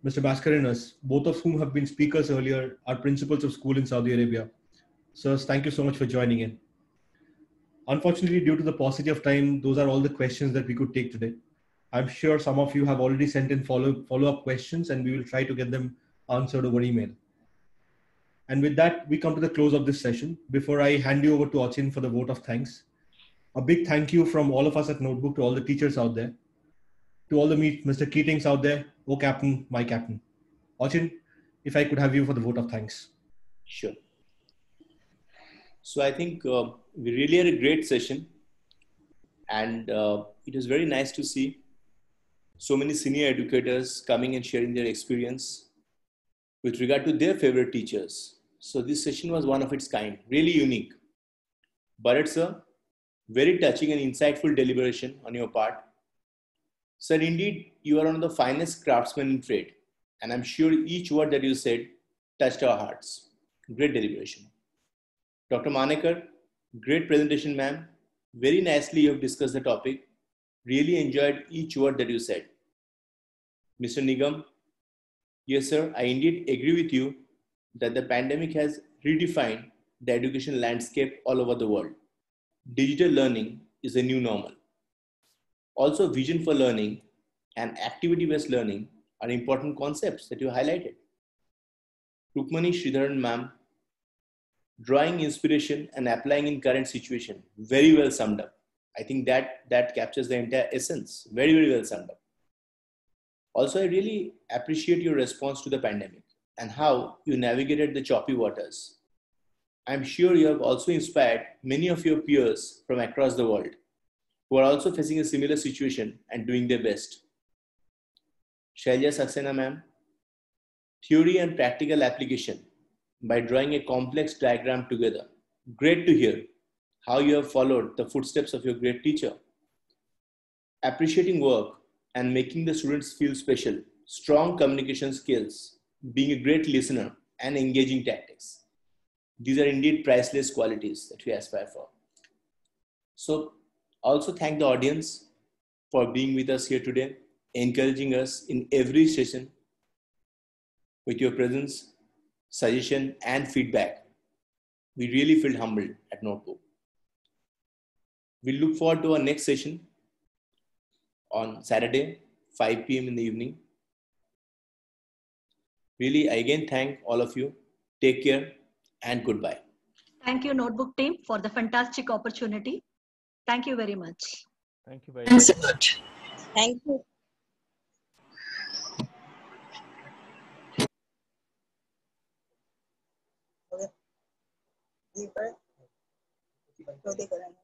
Speaker 1: Mr. Baskarinas, both of whom have been speakers earlier, are principals of school in Saudi Arabia. Sirs, thank you so much for joining in. Unfortunately, due to the paucity of time, those are all the questions that we could take today. I'm sure some of you have already sent in follow, follow-up questions and we will try to get them answered over email. And with that, we come to the close of this session. Before I hand you over to Achin for the vote of thanks, a big thank you from all of us at Notebook to all the teachers out there, to all the meet Mr. Keatings out there, oh captain, my captain. Achin, if I could have you for the vote of thanks.
Speaker 3: Sure. So I think uh, we really had a great session, and uh, it was very nice to see so many senior educators coming and sharing their experience with regard to their favorite teachers. So this session was one of its kind, really unique. But it's a very touching and insightful deliberation on your part. Sir, indeed, you are one of the finest craftsmen in trade, and I'm sure each word that you said touched our hearts. Great deliberation. Dr. Manekar, great presentation, ma'am. Very nicely you have discussed the topic. Really enjoyed each word that you said. Mr. Nigam, yes, sir, I indeed agree with you that the pandemic has redefined the education landscape all over the world. Digital learning is a new normal. Also, vision for learning and activity based learning are important concepts that you highlighted. Rukmani Shreedharan ma'am, drawing inspiration and applying in current situation, very well summed up. I think that that captures the entire essence, very, very well summed up. Also, I really appreciate your response to the pandemic and how you navigated the choppy waters. I'm sure you have also inspired many of your peers from across the world who are also facing a similar situation and doing their best. Shailja Saxena ma'am, theory and practical application by drawing a complex diagram together. Great to hear how you have followed the footsteps of your great teacher. Appreciating work and making the students feel special, strong communication skills, being a great listener, and engaging tactics. These are indeed priceless qualities that we aspire for. So, also thank the audience for being with us here today, encouraging us in every session with your presence, suggestion, and feedback. We really feel humbled at Notebook. We look forward to our next session on Saturday, 5 p.m. in the evening. Really, I again thank all of you. Take care and goodbye.
Speaker 8: Thank you, Notebook team, for the fantastic opportunity. Thank you very much.
Speaker 2: Thank you very
Speaker 9: Thanks
Speaker 2: much.
Speaker 9: a lot. Thank you. Okay.